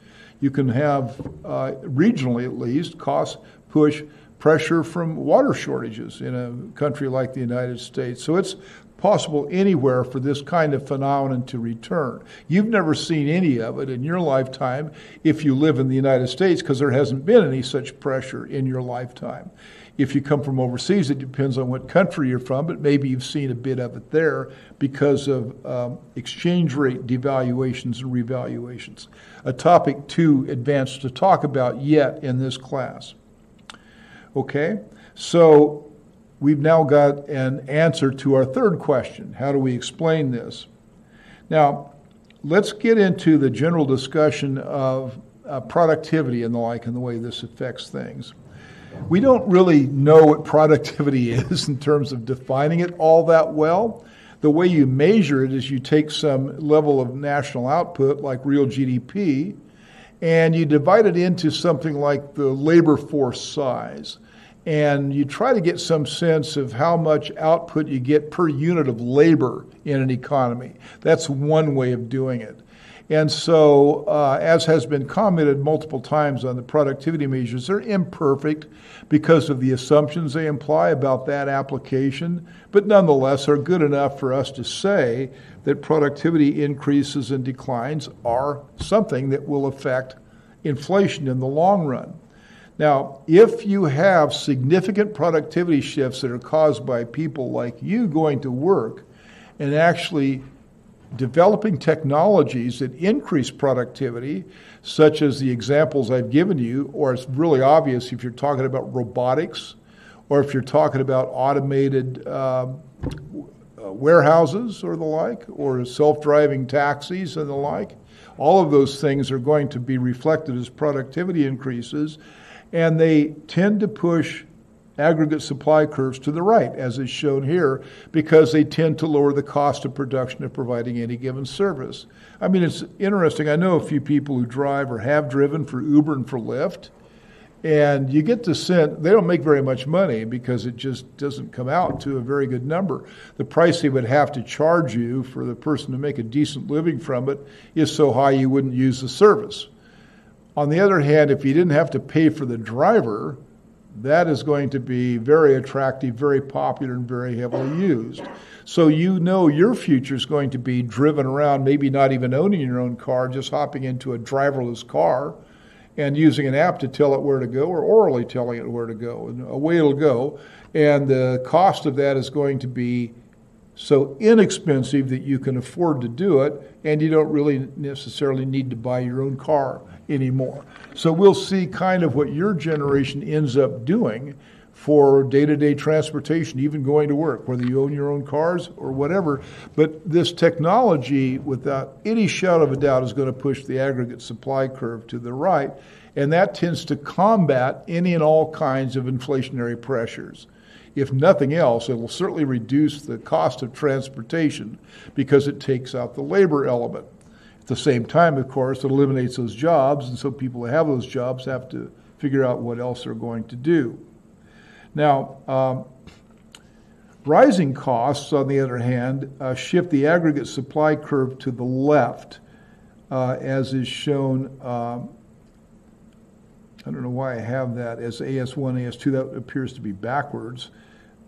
A: you can have, uh, regionally at least, cost push pressure from water shortages in a country like the United States. So it's possible anywhere for this kind of phenomenon to return. You've never seen any of it in your lifetime if you live in the United States because there hasn't been any such pressure in your lifetime. If you come from overseas, it depends on what country you're from, but maybe you've seen a bit of it there because of um, exchange rate devaluations and revaluations. A topic too advanced to talk about yet in this class. Okay, so we've now got an answer to our third question. How do we explain this? Now, let's get into the general discussion of uh, productivity and the like and the way this affects things. We don't really know what productivity [LAUGHS] is in terms of defining it all that well. The way you measure it is you take some level of national output, like real GDP, and you divide it into something like the labor force size. And you try to get some sense of how much output you get per unit of labor in an economy. That's one way of doing it. And so, uh, as has been commented multiple times on the productivity measures, they're imperfect because of the assumptions they imply about that application, but nonetheless are good enough for us to say that productivity increases and declines are something that will affect inflation in the long run. Now, if you have significant productivity shifts that are caused by people like you going to work and actually developing technologies that increase productivity, such as the examples I've given you, or it's really obvious if you're talking about robotics, or if you're talking about automated uh, warehouses or the like, or self driving taxis and the like. All of those things are going to be reflected as productivity increases, and they tend to push aggregate supply curves to the right, as is shown here, because they tend to lower the cost of production of providing any given service. I mean, it's interesting. I know a few people who drive or have driven for Uber and for Lyft, and you get the sense they don't make very much money because it just doesn't come out to a very good number. The price they would have to charge you for the person to make a decent living from it is so high you wouldn't use the service. On the other hand, if you didn't have to pay for the driver, that is going to be very attractive, very popular, and very heavily used. So you know your future is going to be driven around, maybe not even owning your own car, just hopping into a driverless car and using an app to tell it where to go or orally telling it where to go, and away it'll go. And the cost of that is going to be so inexpensive that you can afford to do it, and you don't really necessarily need to buy your own car anymore. So we'll see kind of what your generation ends up doing for day to day transportation, even going to work, whether you own your own cars or whatever. But this technology, without any shadow of a doubt, is going to push the aggregate supply curve to the right. And that tends to combat any and all kinds of inflationary pressures. If nothing else, it will certainly reduce the cost of transportation because it takes out the labor element the same time, of course, it eliminates those jobs, and so people who have those jobs have to figure out what else they're going to do. Now, um, rising costs, on the other hand, uh, shift the aggregate supply curve to the left, uh, as is shown. Um, I don't know why I have that as AS1, AS2. That appears to be backwards.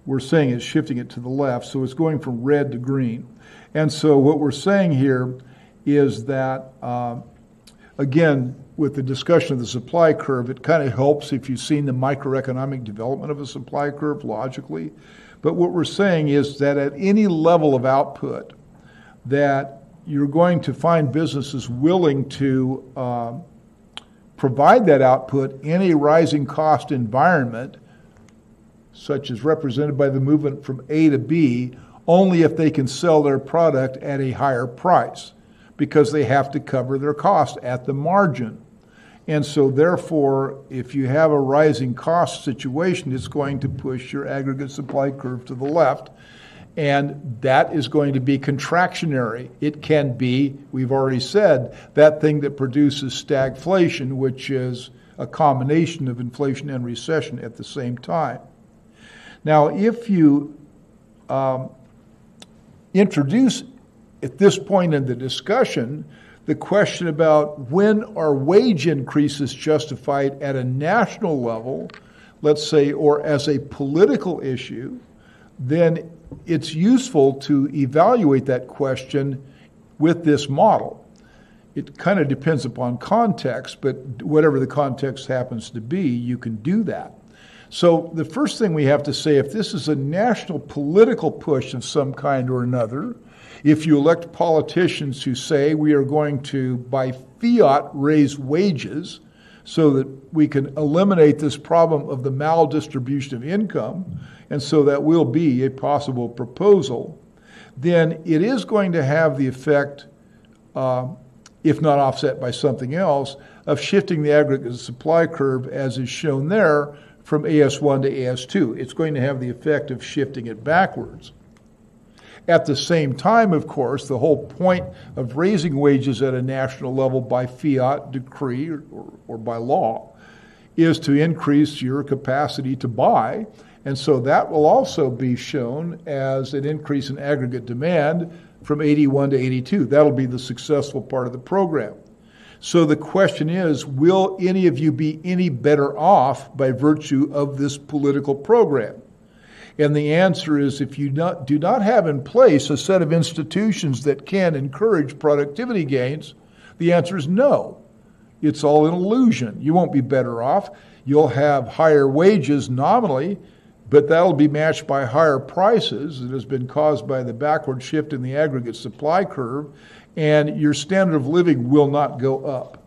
A: We're saying it's shifting it to the left, so it's going from red to green. And so what we're saying here is that, uh, again, with the discussion of the supply curve, it kind of helps if you've seen the microeconomic development of a supply curve logically. But what we're saying is that at any level of output, that you're going to find businesses willing to uh, provide that output in a rising cost environment, such as represented by the movement from A to B, only if they can sell their product at a higher price because they have to cover their cost at the margin. And so, therefore, if you have a rising cost situation, it's going to push your aggregate supply curve to the left. And that is going to be contractionary. It can be, we've already said, that thing that produces stagflation, which is a combination of inflation and recession at the same time. Now, if you um, introduce at this point in the discussion the question about when are wage increases justified at a national level, let's say, or as a political issue, then it's useful to evaluate that question with this model. It kind of depends upon context, but whatever the context happens to be, you can do that. So, the first thing we have to say if this is a national political push of some kind or another, if you elect politicians who say we are going to, by fiat, raise wages so that we can eliminate this problem of the maldistribution of income, and so that will be a possible proposal, then it is going to have the effect, uh, if not offset by something else, of shifting the aggregate supply curve as is shown there from AS1 to AS2. It's going to have the effect of shifting it backwards. At the same time, of course, the whole point of raising wages at a national level by fiat decree or, or, or by law is to increase your capacity to buy and so that will also be shown as an increase in aggregate demand from AD1 to AD2. That'll be the successful part of the program. So the question is will any of you be any better off by virtue of this political program? And the answer is if you not, do not have in place a set of institutions that can encourage productivity gains, the answer is no. It's all an illusion. You won't be better off. You'll have higher wages nominally, but that'll be matched by higher prices that has been caused by the backward shift in the aggregate supply curve, and your standard of living will not go up.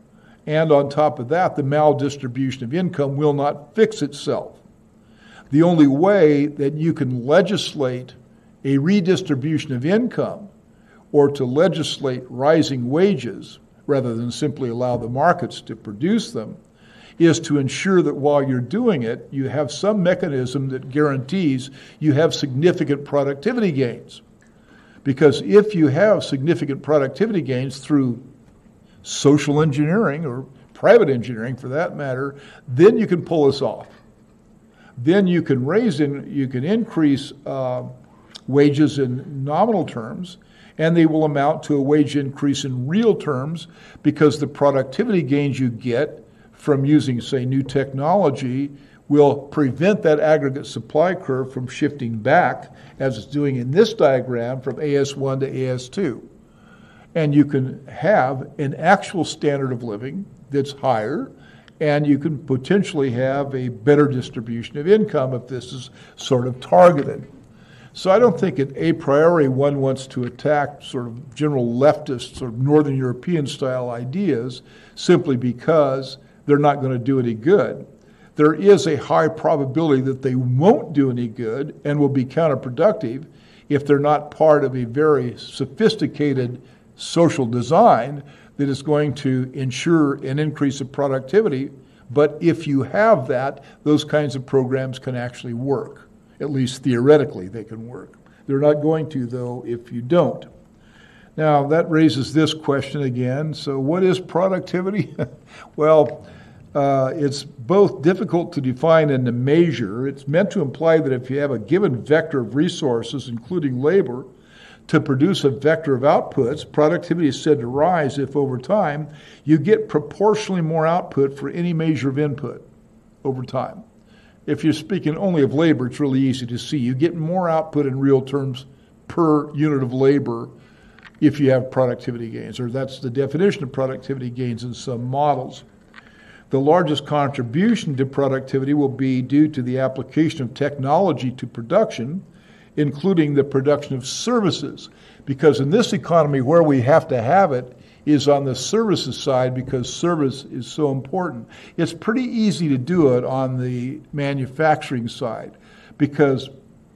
A: And on top of that, the maldistribution of income will not fix itself. The only way that you can legislate a redistribution of income or to legislate rising wages rather than simply allow the markets to produce them is to ensure that while you're doing it, you have some mechanism that guarantees you have significant productivity gains. Because if you have significant productivity gains through social engineering or private engineering for that matter, then you can pull this off. Then you can raise in, you can increase uh, wages in nominal terms, and they will amount to a wage increase in real terms because the productivity gains you get from using, say, new technology will prevent that aggregate supply curve from shifting back, as it's doing in this diagram, from AS1 to AS2. And you can have an actual standard of living that's higher, and you can potentially have a better distribution of income if this is sort of targeted. So I don't think a priori one wants to attack sort of general leftist, sort of Northern European style ideas simply because they're not going to do any good. There is a high probability that they won't do any good and will be counterproductive if they're not part of a very sophisticated social design that is going to ensure an increase of productivity. But if you have that, those kinds of programs can actually work. At least theoretically, they can work. They're not going to, though, if you don't. Now, that raises this question again. So, what is productivity? [LAUGHS] well, uh, it's both difficult to define and to measure. It's meant to imply that if you have a given vector of resources, including labor, to produce a vector of outputs, productivity is said to rise if over time you get proportionally more output for any measure of input over time. If you're speaking only of labor, it's really easy to see. You get more output in real terms per unit of labor if you have productivity gains, or that's the definition of productivity gains in some models. The largest contribution to productivity will be due to the application of technology to production, including the production of services. Because in this economy, where we have to have it is on the services side because service is so important. It's pretty easy to do it on the manufacturing side because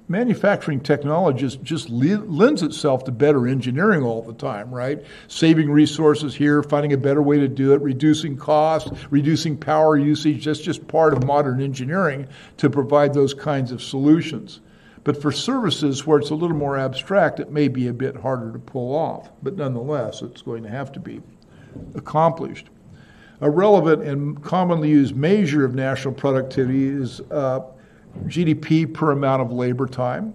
A: manufacturing technology just, lends itself to better engineering all the time, right? Saving resources here, finding a better way to do it, reducing costs, reducing power usage. That's just part of modern engineering to provide those kinds of solutions. But for services where it's a little more abstract, it may be a bit harder to pull off. But nonetheless, it's going to have to be accomplished. A relevant and commonly used measure of national productivity is uh, GDP per amount of labor time.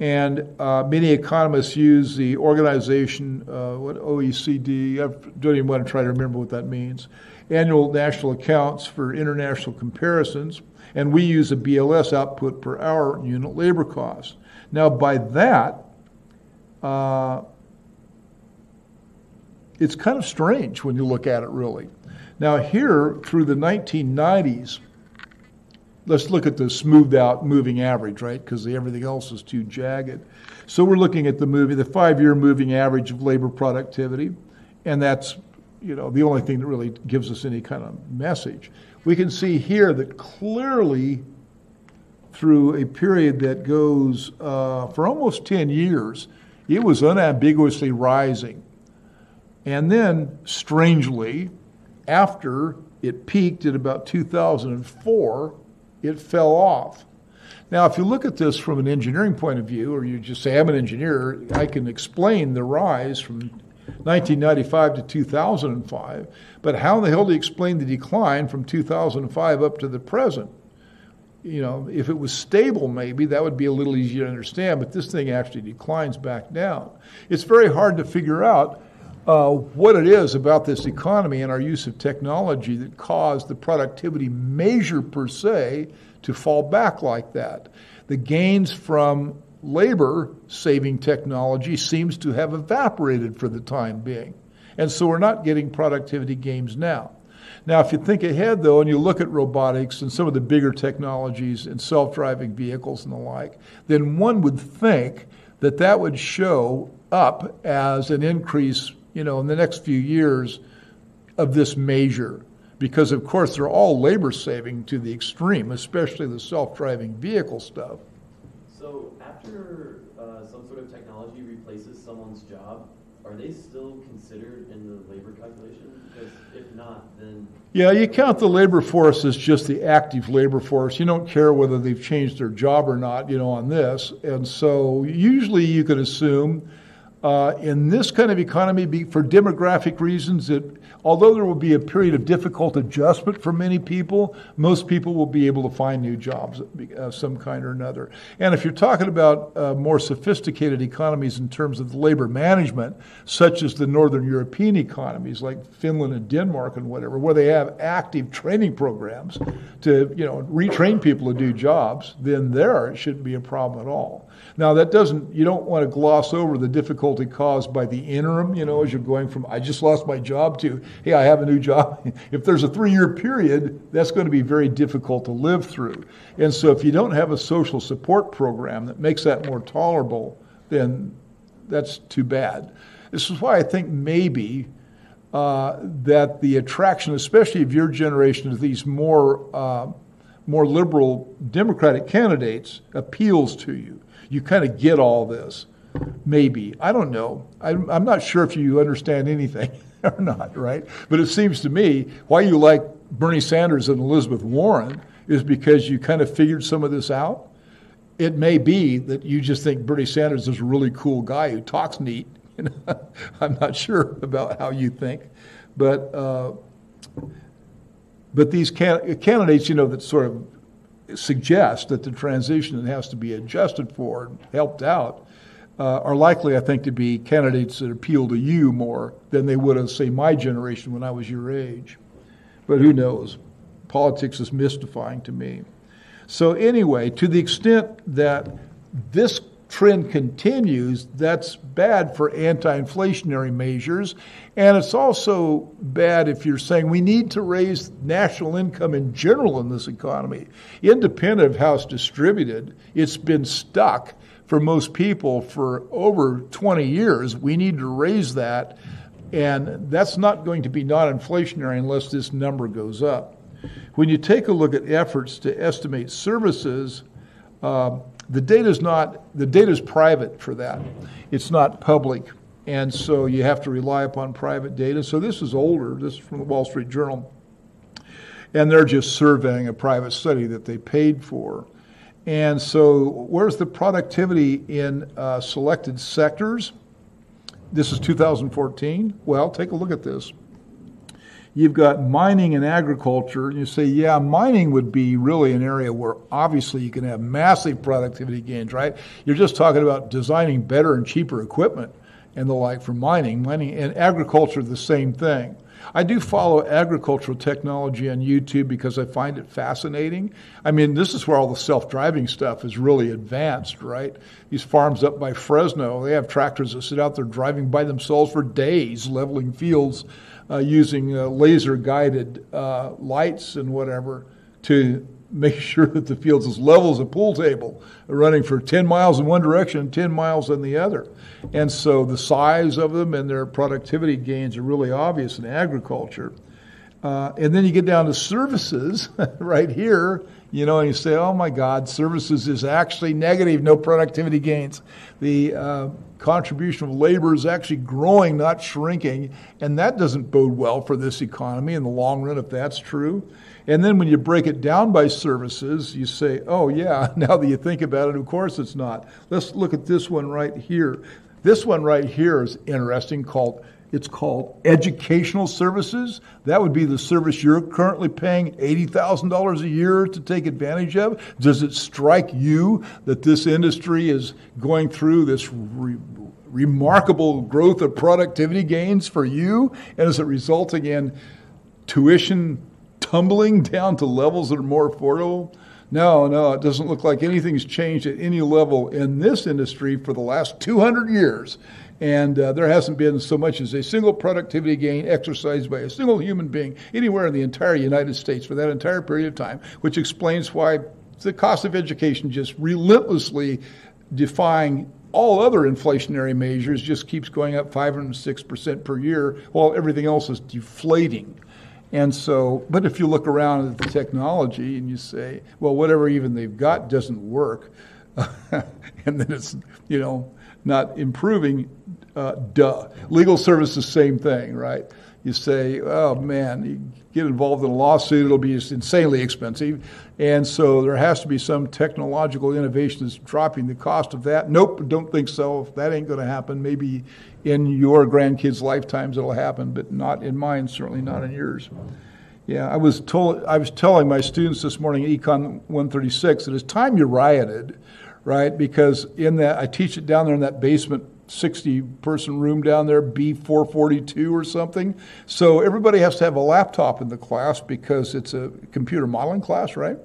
A: And uh, many economists use the organization, uh, what OECD, I don't even want to try to remember what that means, annual national accounts for international comparisons. And we use a BLS output per hour unit labor cost. Now, by that, uh, it's kind of strange when you look at it really. Now, here through the 1990s, let's look at the smoothed out moving average, right? Because everything else is too jagged. So we're looking at the movie, the five year moving average of labor productivity, and that's you know the only thing that really gives us any kind of message. We can see here that clearly through a period that goes uh, for almost 10 years, it was unambiguously rising. And then, strangely, after it peaked at about 2004, it fell off. Now, if you look at this from an engineering point of view, or you just say, I'm an engineer, I can explain the rise from 1995 to 2005, but how in the hell do you explain the decline from 2005 up to the present? You know, if it was stable, maybe that would be a little easier to understand, but this thing actually declines back down. It's very hard to figure out uh, what it is about this economy and our use of technology that caused the productivity measure per se to fall back like that. The gains from labor saving technology seems to have evaporated for the time being. And so we're not getting productivity gains now. Now, if you think ahead, though, and you look at robotics and some of the bigger technologies and self driving vehicles and the like, then one would think that that would show up as an increase you know, in the next few years of this measure. Because, of course, they're all labor saving to the extreme, especially the self driving vehicle stuff.
C: So, after uh, some sort of technology replaces someone's job, are they still considered in the labor calculation? Because if not, then.
A: Yeah, you count the labor force as just the active labor force. You don't care whether they've changed their job or not, you know, on this. And so usually you could assume uh, in this kind of economy, be, for demographic reasons, that although there will be a period of difficult adjustment for many people, most people will be able to find new jobs of some kind or another. And if you're talking about uh, more sophisticated economies in terms of labor management, such as the Northern European economies like Finland and Denmark and whatever, where they have active training programs to you know retrain people to do jobs, then there it shouldn't be a problem at all. Now, that doesn't, you don't want to gloss over the difficulty caused by the interim, you know, as you're going from, I just lost my job to, hey, I have a new job. [LAUGHS] if there's a three year period, that's going to be very difficult to live through. And so, if you don't have a social support program that makes that more tolerable, then that's too bad. This is why I think maybe uh, that the attraction, especially of your generation, of these more uh, more liberal Democratic candidates, appeals to you you kind of get all this. Maybe. I don't know. I'm, I'm not sure if you understand anything [LAUGHS] or not, right? But it seems to me why you like Bernie Sanders and Elizabeth Warren is because you kind of figured some of this out. It may be that you just think Bernie Sanders is a really cool guy who talks neat. [LAUGHS] I'm not sure about how you think, but uh, but these can- candidates, you know, that sort of suggest that the transition that has to be adjusted for and helped out uh, are likely, I think, to be candidates that appeal to you more than they would have, say, my generation when I was your age. But who knows? Politics is mystifying to me. So, anyway, to the extent that this trend continues, that's bad for anti inflationary measures. And it's also bad if you're saying we need to raise national income in general in this economy. Independent of how it's distributed, it's been stuck for most people for over 20 years. We need to raise that. And that's not going to be non inflationary unless this number goes up. When you take a look at efforts to estimate services, uh, the data is not the data is private for that. It's not public, and so you have to rely upon private data. So this is older. This is from the Wall Street Journal, and they're just surveying a private study that they paid for. And so, where's the productivity in uh, selected sectors? This is 2014. Well, take a look at this. You've got mining and agriculture. And you say, yeah, mining would be really an area where obviously you can have massive productivity gains, right? You're just talking about designing better and cheaper equipment and the like for mining. Mining and agriculture, the same thing. I do follow agricultural technology on YouTube because I find it fascinating. I mean, this is where all the self driving stuff is really advanced, right? These farms up by Fresno, they have tractors that sit out there driving by themselves for days, leveling fields using uh, laser guided uh, lights and whatever to [LAUGHS] make sure that the field's as level as a pool table, running for 10 miles in one direction, 10 miles in the other. And so the size of them and their productivity gains are really obvious in agriculture. Uh, and then you get down to services [LAUGHS] right here, you know, and you say, oh my God, services is actually negative, no productivity gains. The uh, contribution of labor is actually growing, not shrinking, and that doesn't bode well for this economy in the long run if that's true. And then when you break it down by services, you say, oh, yeah, [LAUGHS] now that you think about it, of course it's not. Let's look at this one right here. This one right here is interesting called it's called educational services. That would be the service you're currently paying $80,000 a year to take advantage of. Does it strike you that this industry is going through this re- remarkable growth of productivity gains for you? And is it resulting in tuition tumbling [LAUGHS] down to levels that are more affordable? No, no, it doesn't look like anything's changed at any level in this industry for the last 200 years. And uh, there hasn't been so much as a single productivity gain exercised by a single human being anywhere in the entire United States for that entire period of time, which explains why the cost of education just relentlessly defying all other inflationary measures just keeps going up 506% per year while everything else is deflating. And so, but if you look around at the technology and you say, well, whatever even they've got doesn't work, [LAUGHS] and then it's, you know, not improving, uh, duh. Legal services, same thing, right? You say, oh man, you get involved in a lawsuit, it'll be insanely expensive. And so there has to be some technological innovation that's dropping the cost of that. Nope, don't think so. If that ain't going to happen, maybe in your grandkids' lifetimes it'll happen, but not in mine, certainly not in yours. Yeah, I was told I was telling my students this morning Econ 136 that it's time you rioted, right? Because in that I teach it down there in that basement 60 person room down there, B442 or something. So everybody has to have a laptop in the class because it's a computer modeling class, right?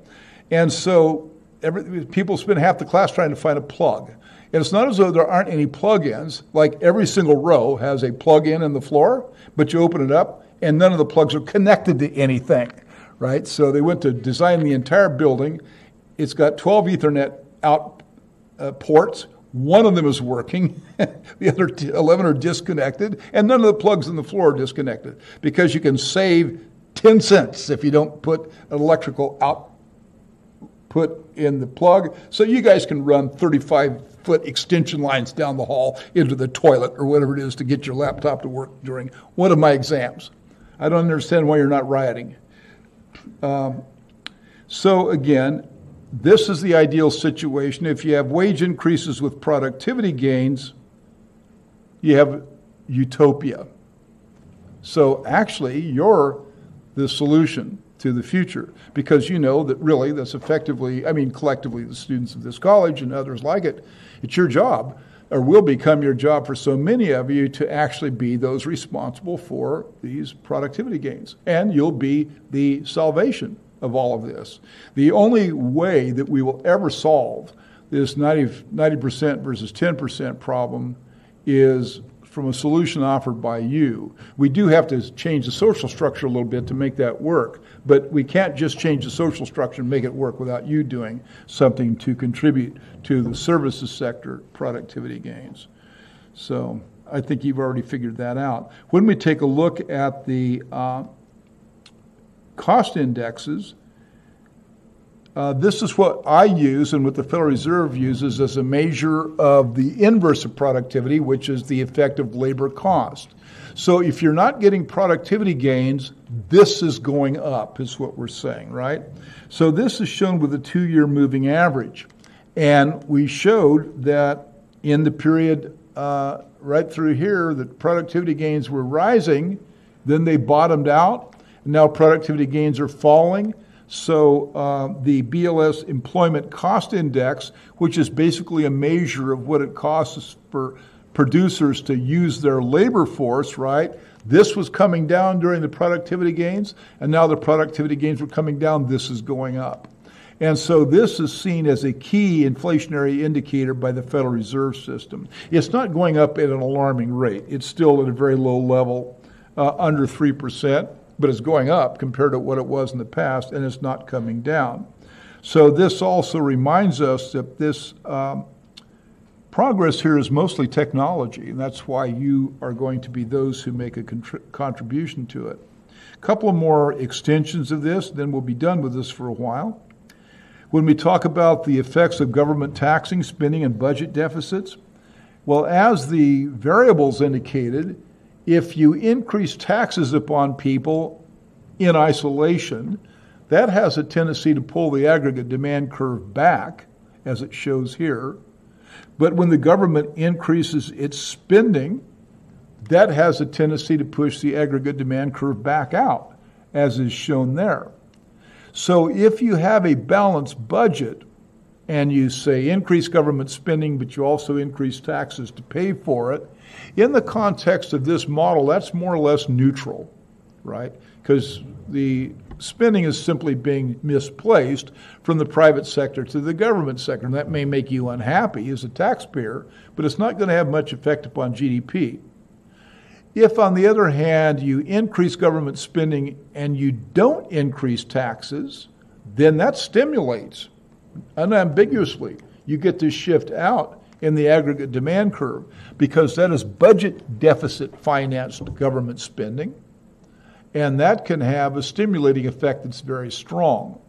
A: And so every, people spend half the class trying to find a plug. And it's not as though there aren't any plug-ins. Like every single row has a plug-in in the floor, but you open it up and none of the plugs are connected to anything, right? So they went to design the entire building. It's got 12 Ethernet out uh, ports. One of them is working, [LAUGHS] the other 11 are disconnected, and none of the plugs in the floor are disconnected because you can save 10 cents if you don't put an electrical output in the plug. So you guys can run 35 foot extension lines down the hall into the toilet or whatever it is to get your laptop to work during one of my exams. I don't understand why you're not rioting. Um, so, again, this is the ideal situation. If you have wage increases with productivity gains, you have utopia. So, actually, you're the solution to the future because you know that really that's effectively, I mean, collectively, the students of this college and others like it it's your job, or will become your job for so many of you, to actually be those responsible for these productivity gains. And you'll be the salvation of all of this. The only way that we will ever solve this 90, 90% versus 10% problem is from a solution offered by you. We do have to change the social structure a little bit to make that work, but we can't just change the social structure and make it work without you doing something to contribute to the services sector productivity gains. So I think you've already figured that out. When we take a look at the uh, cost indexes, uh, this is what I use and what the Federal Reserve uses as a measure of the inverse of productivity, which is the effect of labor cost. So if you're not getting productivity gains, this is going up, is what we're saying, right? So this is shown with a two year moving average. And we showed that in the period uh, right through here, that productivity gains were rising, then they bottomed out. Now productivity gains are falling. So uh, the BLS Employment Cost Index, which is basically a measure of what it costs for producers to use their labor force, right? This was coming down during the productivity gains, and now the productivity gains were coming down. This is going up. And so this is seen as a key inflationary indicator by the Federal Reserve System. It's not going up at an alarming rate. It's still at a very low level, uh, under 3%, but it's going up compared to what it was in the past, and it's not coming down. So this also reminds us that this um, progress here is mostly technology, and that's why you are going to be those who make a contri- contribution to it. A couple more extensions of this, then we'll be done with this for a while. When we talk about the effects of government taxing, spending, and budget deficits, well, as the variables indicated, if you increase taxes upon people in isolation, that has a tendency to pull the aggregate demand curve back, as it shows here. But when the government increases its spending, that has a tendency to push the aggregate demand curve back out, as is shown there. So if you have a balanced budget and you say increase government spending, but you also increase taxes to pay for it, in the context of this model, that's more or less neutral, right? Because the spending is simply being misplaced from the private sector to the government sector. And that may make you unhappy as a taxpayer, but it's not going to have much effect upon GDP. If, on the other hand, you increase government spending and you don't increase taxes, then that stimulates unambiguously. You get this shift out in the aggregate demand curve because that is budget deficit financed government spending, and that can have a stimulating effect that's very strong.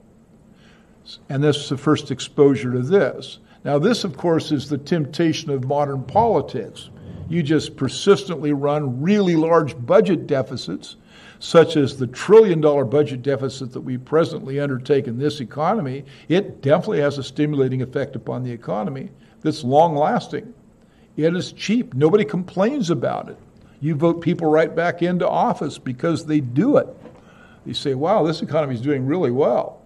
A: And this is the first exposure to this. Now, this, of course, is the temptation of modern politics you just persistently run really large budget deficits, such as the trillion dollar budget deficit that we presently undertake in this economy, it definitely has a stimulating effect upon the economy that's long lasting. It is cheap. Nobody complains about it. You vote people right back into office because they do it. You say, wow, this economy is doing really well.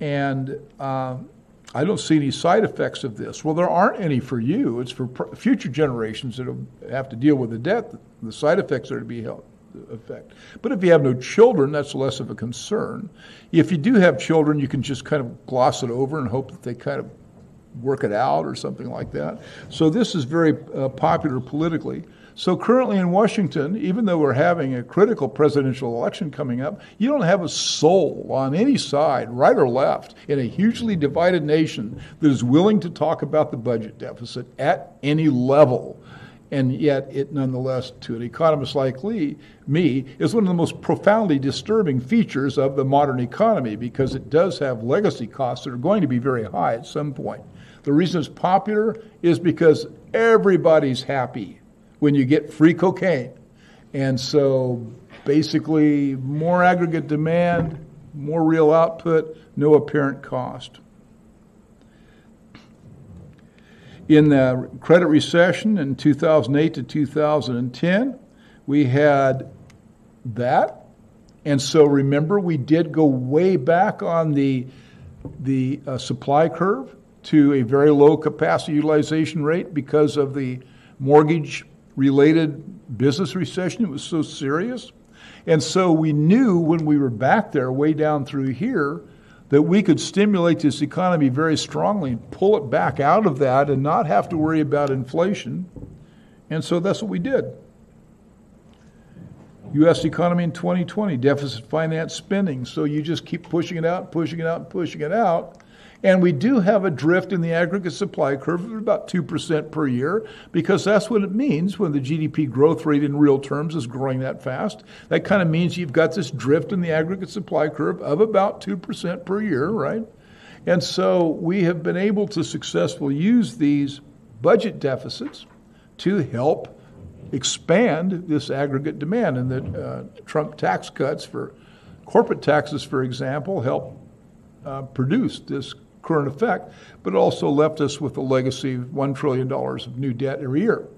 A: And um, I don't see any side effects of this. Well, there aren't any for you. It's for pr- future generations that have to deal with the debt. The side effects are to be held effect. But if you have no children, that's less of a concern. If you do have children, you can just kind of gloss it over and hope that they kind of work it out or something like that. So this is very uh, popular politically. So currently in Washington, even though we're having a critical presidential election coming up, you don't have a soul on any side, right or left, in a hugely divided nation that is willing to talk about the budget deficit at any level. And yet, it nonetheless, to an economist like Lee, me, is one of the most profoundly disturbing features of the modern economy because it does have legacy costs that are going to be very high at some point. The reason it's popular is because everybody's happy when you get free cocaine. And so basically, more aggregate demand, more real output, no apparent cost. In the credit recession in 2008 to 2010, we had that. And so remember, we did go way back on the, the uh, supply curve to a very low capacity utilization rate because of the mortgage related business recession. It was so serious. And so we knew when we were back there, way down through here, that we could stimulate this economy very strongly, and pull it back out of that, and not have to worry about inflation. And so that's what we did. U.S. economy in 2020, deficit finance spending. So you just keep pushing it out, pushing it out, pushing it out. And we do have a drift in the aggregate supply curve of about 2% per year because that's what it means when the GDP growth rate in real terms is growing that fast. That kind of means you've got this drift in the aggregate supply curve of about 2% per year, right? And so we have been able to successfully use these budget deficits to help expand this aggregate demand. And the uh, Trump tax cuts for corporate taxes, for example, help uh, produce this current effect, but also left us with a legacy of $1 trillion of new debt every year.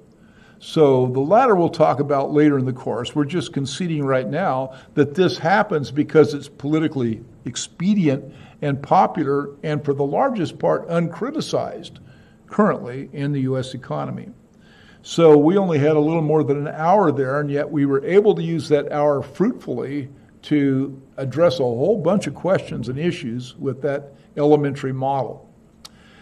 A: So the latter we'll talk about later in the course. We're just conceding right now that this happens because it's politically expedient and popular, and for the largest part, uncriticized currently in the U.S. economy. So we only had a little more than an hour there, and yet we were able to use that hour fruitfully to address a whole bunch of questions and issues with that elementary model.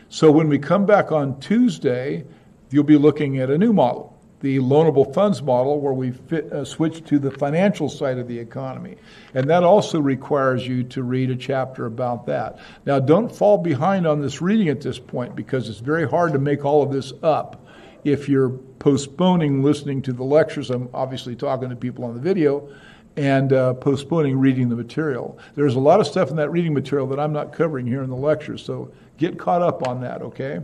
A: So when we come back on Tuesday, you'll be looking at a new model, the loanable funds model, where we fit, uh, switch to the financial side of the economy. And that also requires you to read a chapter about that. Now, don't fall behind on this reading at this point because it's very hard to make all of this up if you're postponing listening to the lectures. I'm obviously talking to people on the video and uh, postponing reading the material. There's a lot of stuff in that reading material that I'm not covering here in the lecture, so get caught up on that, okay?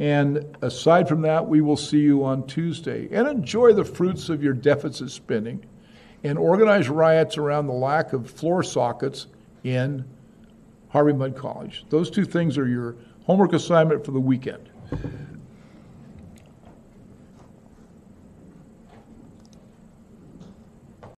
A: And aside from that, we will see you on Tuesday. And enjoy the fruits of your deficit spending and organize riots around the lack of floor sockets in Harvey Mudd College. Those two things are your homework assignment for the weekend.